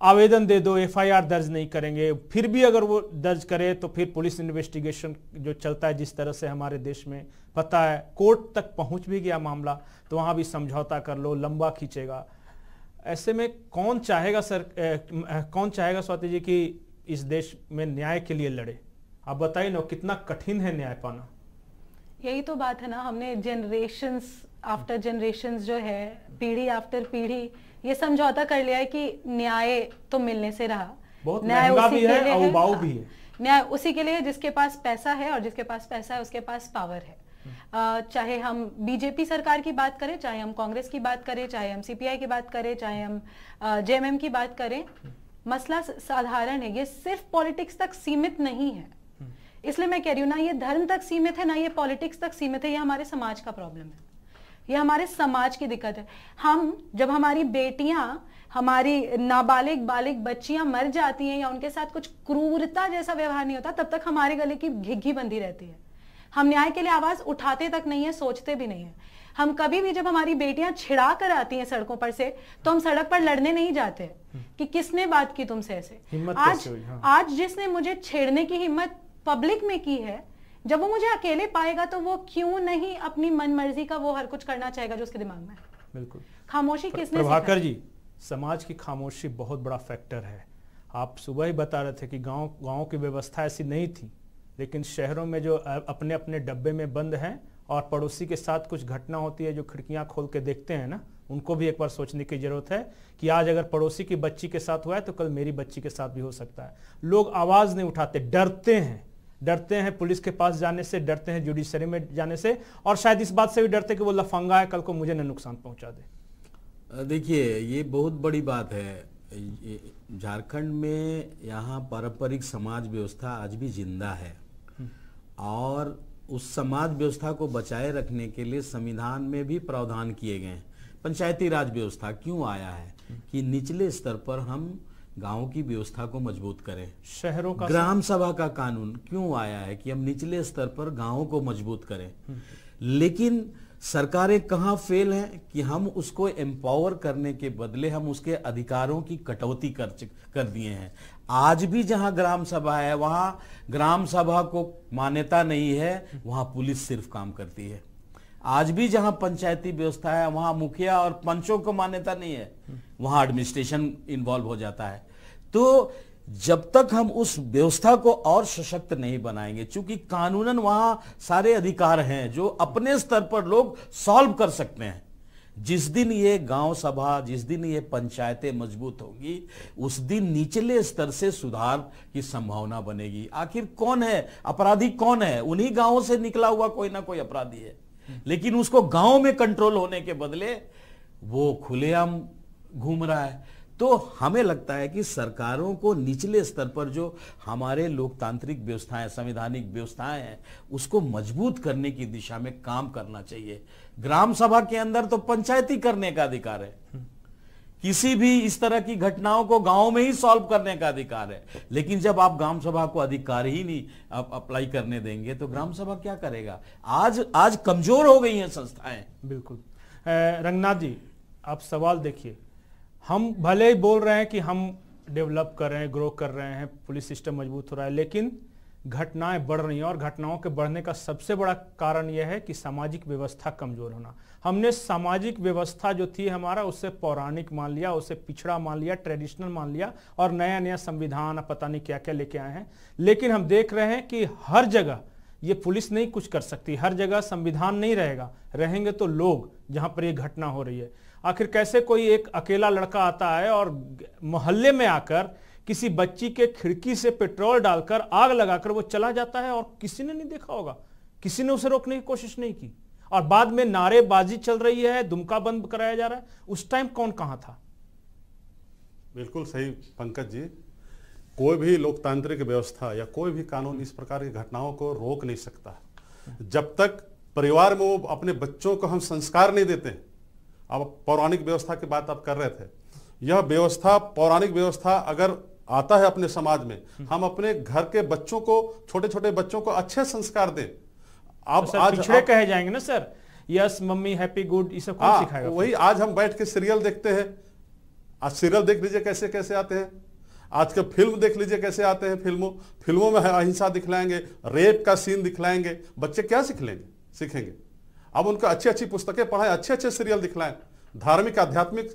आवेदन दे दो एफआईआर दर्ज नहीं करेंगे। फिर भी अगर वो दर्ज करे तो फिर पुलिस इन्वेस्टिगेशन जो चलता है जिस तरह से हमारे देश में पता है कोर्ट तक पहुँच भी गया मामला तो वहाँ भी समझौता कर लो लंबा खींचेगा। ऐसे में कौन चाहेगा सर ए, कौन चाहेगा स्वाति जी कि इस देश में न्याय के लिए लड़े? आप बताइए ना कितना कठिन है न्याय पाना? यही तो बात है ना हमने जनरेशन आफ्टर जनरेशन जो है पीढ़ी आफ्टर पीढ़ी ये समझौता कर लिया है कि न्याय तो मिलने से रहा। न्याय उसी के लिए है। भी है। न्याय उसी के लिए जिसके पास पैसा है और जिसके पास पैसा है उसके पास पावर है। चाहे हम बीजेपी सरकार की बात करें चाहे हम कांग्रेस की बात करें चाहे हम सीपीआई की बात करें चाहे हम जेएमएम की बात करें मसला साधारण है ये सिर्फ़ पॉलिटिक्स तक सीमित नहीं है। इसलिए मैं कह रही हूँ ना ये धर्म तक सीमित है ना ये पॉलिटिक्स तक सीमित है ये हमारे समाज का प्रॉब्लम है। ये हमारे समाज की दिक्कत है। हम जब हमारी बेटियाँ हमारी नाबालिग बालिग बच्चियाँ मर जाती हैं या उनके साथ कुछ क्रूरता जैसा व्यवहार नहीं होता तब तक हमारे गले की घिघी बंदी रहती है। हम न्याय के लिए आवाज़ उठाते तक नहीं है सोचते भी नहीं है। हम कभी भी जब हमारी बेटियाँ छिड़ा कर आती हैं सड़कों पर से तो हम सड़क पर लड़ने नहीं जाते। कि किसने बात की तुमसे ऐसे? आज हाँ। आज जिसने मुझे छेड़ने की हिम्मत पब्लिक में की है जब वो मुझे अकेले पाएगा तो वो क्यों नहीं अपनी मन मर्ज़ी का वो हर कुछ करना चाहेगा जो उसके दिमाग में बिल्कुल। खामोशी किसने प्रभाकर जी समाज की खामोशी बहुत बड़ा फैक्टर है। आप सुबह ही बता रहे थे कि गाँव गाँव की व्यवस्था ऐसी नहीं थी लेकिन शहरों में जो अपने अपने डब्बे में बंद हैं और पड़ोसी के साथ कुछ घटना होती है जो खिड़कियाँ खोल के देखते हैं ना उनको भी एक बार सोचने की ज़रूरत है कि आज अगर पड़ोसी की बच्ची के साथ हुआ है तो कल मेरी बच्ची के साथ भी हो सकता है। लोग आवाज़ नहीं उठाते डरते हैं। डरते हैं पुलिस के पास जाने से डरते हैं जुडिशरी में जाने से और शायद इस बात से भी डरते कि वो लफंगा है कल को मुझे न नुकसान पहुँचा दे। देखिए ये बहुत बड़ी बात है। झारखंड में यहाँ पारंपरिक समाज व्यवस्था आज भी ज़िंदा है। और उस समाज व्यवस्था को बचाए रखने के लिए संविधान में भी प्रावधान किए गए हैं। पंचायती राज व्यवस्था क्यों आया है कि निचले स्तर पर हम गाँव की व्यवस्था को मज़बूत करें। शहरों का ग्राम सभा का कानून क्यों आया है कि हम निचले स्तर पर गाँवों को मज़बूत करें? लेकिन सरकारें कहाँ फेल हैं कि हम उसको एम्पावर करने के बदले हम उसके अधिकारों की कटौती कर कर दिए हैं। आज भी जहाँ ग्राम सभा है वहाँ ग्राम सभा को मान्यता नहीं है वहाँ पुलिस सिर्फ़ काम करती है। आज भी जहाँ पंचायती व्यवस्था है वहाँ मुखिया और पंचों को मान्यता नहीं है वहाँ एडमिनिस्ट्रेशन इन्वॉल्व हो जाता है। तो जब तक हम उस व्यवस्था को और सशक्त नहीं बनाएँगे क्योंकि कानूनन वहाँ सारे अधिकार हैं जो अपने स्तर पर लोग सॉल्व कर सकते हैं। जिस दिन ये गाँव सभा, जिस दिन ये पंचायतें मज़बूत होंगी, उस दिन निचले स्तर से सुधार की संभावना बनेगी। आखिर कौन है? अपराधी कौन है? उन्हीं गाँवों से निकला हुआ कोई ना कोई अपराधी है। लेकिन उसको गाँव में कंट्रोल होने के बदले वो खुलेआम घूम रहा है। तो हमें लगता है कि सरकारों को निचले स्तर पर जो हमारे लोकतांत्रिक व्यवस्थाएँ, संवैधानिक व्यवस्थाएँ हैं, उसको मज़बूत करने की दिशा में काम करना चाहिए। ग्राम सभा के अंदर तो पंचायती करने का अधिकार है। किसी भी इस तरह की घटनाओं को गाँव में ही सॉल्व करने का अधिकार है। लेकिन जब आप ग्राम सभा को अधिकार ही नहीं अप्लाई करने देंगे तो ग्राम सभा क्या करेगा? आज आज कमज़ोर हो गई हैं संस्थाएँ। बिल्कुल। रंगनाथ जी, आप सवाल देखिए। हम भले ही बोल रहे हैं कि हम डेवलप कर रहे हैं, ग्रो कर रहे हैं, पुलिस सिस्टम मज़बूत हो रहा है, लेकिन घटनाएँ बढ़ रही हैं और घटनाओं के बढ़ने का सबसे बड़ा कारण यह है कि सामाजिक व्यवस्था कमज़ोर होना। हमने सामाजिक व्यवस्था जो थी हमारा उससे पौराणिक मान लिया, उसे पिछड़ा मान लिया, ट्रेडिशनल मान लिया और नया नया संविधान पता नहीं क्या क्या लेके आए हैं। लेकिन हम देख रहे हैं कि हर जगह ये पुलिस नहीं कुछ कर सकती, हर जगह संविधान नहीं रहेगा। रहेंगे तो लोग, जहाँ पर ये घटना हो रही है। आखिर कैसे कोई एक अकेला लड़का आता है और मोहल्ले में आकर किसी बच्ची के खिड़की से पेट्रोल डालकर आग लगाकर वो चला जाता है और किसी ने नहीं देखा होगा? किसी ने उसे रोकने की कोशिश नहीं की? और बाद में नारेबाजी चल रही है, दुमका बंद कराया जा रहा है। उस टाइम कौन कहाँ था? बिल्कुल सही, पंकज जी। कोई भी लोकतांत्रिक व्यवस्था या कोई भी कानून इस प्रकार की घटनाओं को रोक नहीं सकता। जब तक परिवार में वो अपने बच्चों को हम संस्कार नहीं देते अब पौराणिक व्यवस्था की बात आप कर रहे थे। यह व्यवस्था पौराणिक व्यवस्था अगर आता है अपने समाज में हम अपने घर के बच्चों को छोटे छोटे बच्चों को अच्छे संस्कार दें। आप तो आज पिछड़े कहे जाएँगे ना sir? Yes mummy happy good ये सब कौन हाँ, सिखाएगा वही आज हम बैठ के सीरियल देखते हैं। आज सीरियल देख लीजिए कैसे कैसे आते हैं। आज के फ़िल्म देख लीजिए कैसे आते हैं फ़िल्मों। फ़िल्मों में अहिंसा दिखलाएँगे रेप का सीन दिखलाएँगे। बच्चे क्या सीख लेंगे? सीखेंगे। अब उनको अच्छी अच्छी पुस्तकें पढ़ाएँ अच्छे अच्छे सीरियल दिखलाएँ, धार्मिक, आध्यात्मिक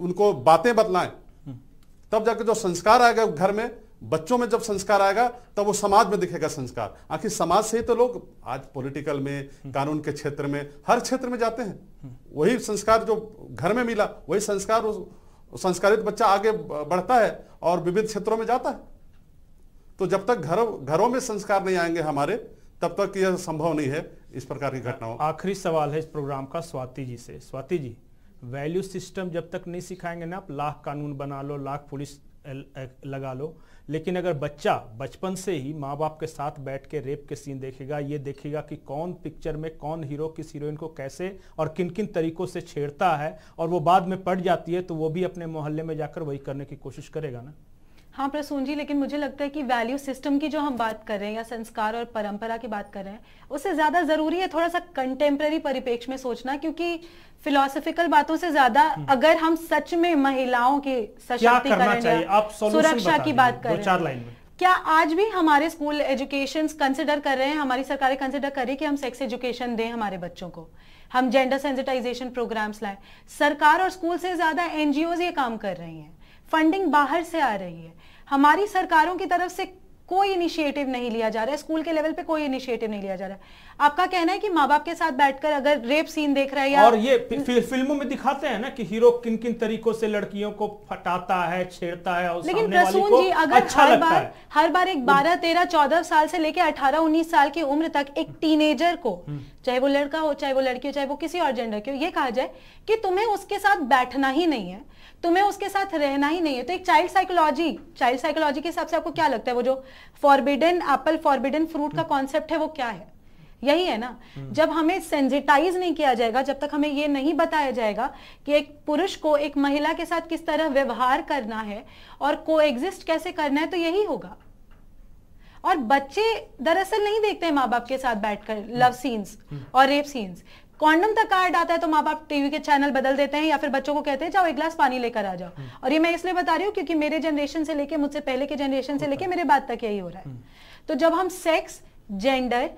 उनको बातें बतलाएँ। तब जाकर जो संस्कार आएगा घर में, बच्चों में जब संस्कार आएगा, तब वो समाज में दिखेगा संस्कार। आखिर समाज से ही तो लोग आज पॉलिटिकल में, कानून के क्षेत्र में, हर क्षेत्र में जाते हैं। वही संस्कार जो घर में मिला, वही संस्कार संस्कारित बच्चा आगे बढ़ता है और विविध क्षेत्रों में जाता है। तो जब तक घर, घरों में संस्कार नहीं आएँगे हमारे तब तक यह संभव नहीं है इस प्रकार की घटनाओं आखिरी सवाल है इस प्रोग्राम का, स्वाति जी से। स्वाति जी, वैल्यू सिस्टम जब तक नहीं सिखाएँगे ना आप, लाख कानून बना लो, लाख पुलिस लगा लो। लेकिन अगर बच्चा बचपन से ही माँ बाप के साथ बैठ के रेप के सीन देखेगा, ये देखेगा कि कौन पिक्चर में कौन हीरो, किस हीरोइन को कैसे और किन किन तरीकों से छेड़ता है और वो बाद में पड़ जाती है तो वो भी अपने मोहल्ले में जाकर वही करने की कोशिश करेगा ना। हाँ प्रसून जी लेकिन मुझे लगता है कि वैल्यू सिस्टम की जो हम बात कर रहे हैं या संस्कार और परंपरा की बात कर रहे हैं उससे ज़्यादा ज़रूरी है थोड़ा सा कंटेम्प्रेरी परिपेक्ष में सोचना क्योंकि फिलोसफिकल बातों से ज़्यादा हम्म। अगर हम सच में महिलाओं के सशक्तिकरण सुरक्षा की बात कर रहे हैं। क्या आज भी हमारे स्कूल एजुकेशन कंसिडर कर रहे हैं? हमारी सरकारें कंसिडर कर रही है कि हम सेक्स एजुकेशन दें हमारे बच्चों को। हम जेंडर सेंसिटाइजेशन प्रोग्राम्स लाएँ। सरकार और स्कूल से ज़्यादा एनजीओ ये काम कर रही हैं। फंडिंग बाहर से आ रही है। हमारी सरकारों की तरफ़ से कोई इनिशिएटिव नहीं लिया जा रहा है। स्कूल के लेवल पे कोई इनिशिएटिव नहीं लिया जा रहा है। आपका कहना है कि माँ बाप के साथ बैठकर अगर रेप सीन देख रहा है या और ये फि, फ़िल्मों में दिखाते हैं ना कि हीरो किन किन तरीकों से लड़कियों को फटाता है छेड़ता है और लेकिन प्रसून जी अगर अच्छा हर बार हर बार एक बारह तेरह चौदह साल से लेकर अठारह उन्नीस साल की उम्र तक एक टीनेजर को हम्म। चाहे वो लड़का हो चाहे वो लड़की हो चाहे वो किसी और जेंडर के हो ये कहा जाए कि तुम्हें उसके साथ बैठना ही नहीं है। तुम्हें उसके साथ रहना ही नहीं है। तो एक चाइल्ड साइकोलॉजी चाइल्ड साइकोलॉजी के हिसाब से आपको क्या लगता है? वो जो फॉरबिडन एप्पल फॉरबिडन फ्रूट का कॉन्सेप्ट है वो क्या है? यही है ना? हम्म। जब हमें सेंसिटाइज नहीं किया जाएगा जब तक हमें ये नहीं बताया जाएगा कि एक पुरुष को एक महिला के साथ किस तरह व्यवहार करना है और को एग्जिस्ट कैसे करना है तो यही होगा। और बच्चे दरअसल नहीं देखते हैं माँ बाप के साथ बैठकर लव सीन्स हम्म। और रेप सीन्स कॉन्डम तक कार्ड आता है तो माँ बाप टीवी के चैनल बदल देते हैं या फिर बच्चों को कहते हैं जाओ एक गिलास पानी लेकर आ जाओ। हम्म। और ये मैं इसलिए बता रही हूँ क्योंकि मेरे जनरेशन से लेके मुझसे पहले के जनरेशन से लेके मेरे बाद तक यही हो रहा है। हम्म। तो जब हम सेक्स जेंडर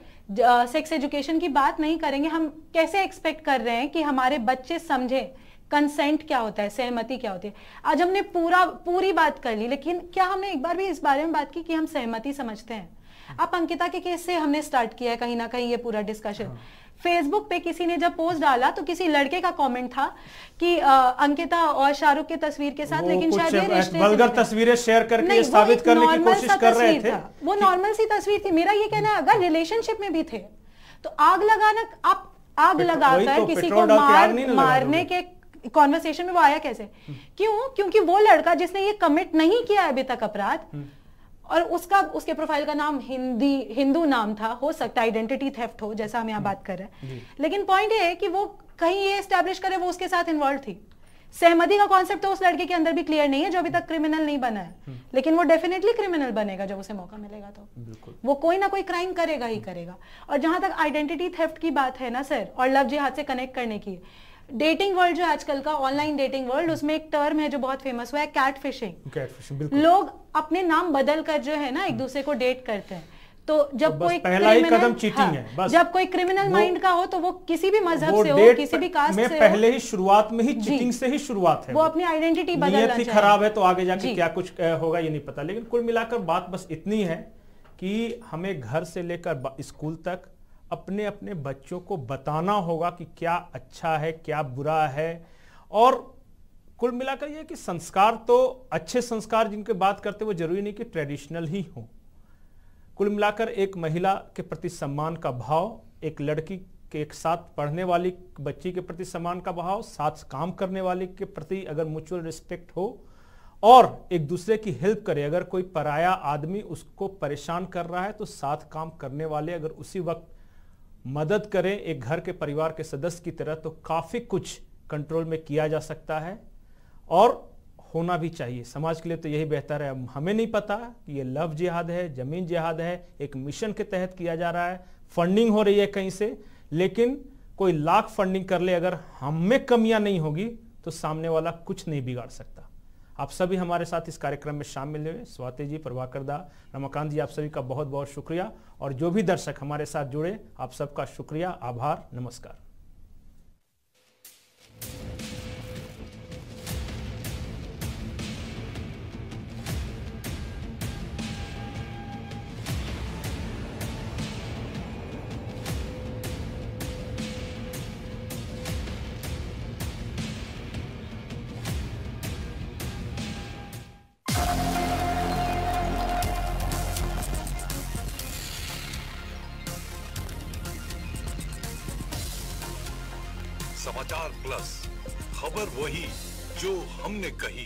सेक्स एजुकेशन की बात नहीं करेंगे हम कैसे एक्सपेक्ट कर रहे हैं कि हमारे बच्चे समझे कंसेंट क्या होता है सहमति क्या होती है? आज हमने पूरा पूरी बात कर ली लेकिन क्या हमने एक बार भी इस बारे में बात की कि हम सहमति समझते हैं? अब अंकिता के केस से हमने स्टार्ट किया है कहीं ना कहीं ये पूरा डिस्कशन हाँ। फेसबुक पे किसी ने जब पोस्ट डाला तो किसी लड़के का कमेंट था कि आ, अंकिता और शाहरुख की तस्वीर के साथ लेकिन शायद ये रिश्ते तस्वीरें शेयर करके साबित करने की कोशिश कर रहे थे वो नॉर्मल सी तस्वीर थी। मेरा ये कहना है अगर रिलेशनशिप में भी थे तो आग लगाना आप आग लगाकर तो, किसी को मार मारने के कॉन्वर्सेशन में वो आया कैसे? हम्म। क्यों? क्योंकि वो लड़का जिसने ये कमिट नहीं किया अभी तक अपराध हम्म। और उसका उसके प्रोफ़ाइल का नाम हिंदी हिंदू नाम था हो सकता है आइडेंटिटी थेफ्ट हो जैसा हम यहाँ बात कर रहे हैं। लेकिन पॉइंट ये है कि वो कहीं ये स्टैब्लिश करे वो उसके साथ इन्वॉल्व थी। सहमति का कॉन्सेप्ट तो उस लड़के के अंदर भी क्लियर नहीं है जो अभी तक क्रिमिनल नहीं बना है। हम्म। लेकिन वो डेफिनेटली क्रिमिनल बनेगा जब उसे मौका मिलेगा तो। वो कोई ना कोई क्राइम करेगा ही करेगा। और जहाँ तक आइडेंटिटी थेफ्ट की बात है ना सर और लव जिहाद से कनेक्ट करने की डेटिंग वर्ल्ड जो आजकल का ऑनलाइन डेटिंग वर्ल्ड उसमें एक टर्म है जो बहुत फ़ेमस हुआ है कैट फिशिंग लोग अपने नाम बदल कर जो है ना एक दूसरे को डेट करते हैं। तो जब तो कोई पहला ही कदम चीटिंग हाँ, है बस। जब कोई क्रिमिनल माइंड का हो तो वो किसी भी मज़हब से हो किसी भी कास्ट से पहले ही शुरुआत में ही चीटिंग से ही शुरुआत है वो अपनी आइडेंटिटी बदलना ही खराब है तो आगे जाके क्या कुछ होगा ये नहीं पता। लेकिन कुल मिलाकर बात बस इतनी है कि हमें घर से लेकर स्कूल तक अपने अपने बच्चों को बताना होगा कि क्या अच्छा है, क्या बुरा है। और कुल मिलाकर यह कि संस्कार तो अच्छे संस्कार जिनके बात करते वो ज़रूरी नहीं कि ट्रेडिशनल ही हो। कुल मिलाकर एक महिला के प्रति सम्मान का भाव, एक लड़की के एक साथ पढ़ने वाली बच्ची के प्रति सम्मान का भाव, साथ काम करने वाले के प्रति अगर म्यूचुअल रिस्पेक्ट हो और एक दूसरे की हेल्प करे, अगर कोई पराया आदमी उसको परेशान कर रहा है तो साथ काम करने वाले अगर उसी वक्त मदद करें एक घर के परिवार के सदस्य की तरह तो काफ़ी कुछ कंट्रोल में किया जा सकता है और होना भी चाहिए। समाज के लिए तो यही बेहतर है। हमें नहीं पता कि ये लव जिहाद है, ज़मीन जिहाद है, एक मिशन के तहत किया जा रहा है। फंडिंग हो रही है कहीं से, लेकिन कोई लाख फंडिंग कर ले अगर हम में कमियाँ नहीं होगी तो सामने वाला कुछ नहीं बिगाड़ सकता। आप सभी हमारे साथ इस कार्यक्रम में शामिल हुए। स्वाति जी, प्रभाकर दा, रमाकांत जी, आप सभी का बहुत बहुत शुक्रिया। और जो भी दर्शक हमारे साथ जुड़े, आप सबका शुक्रिया, आभार, नमस्कार। समाचार प्लस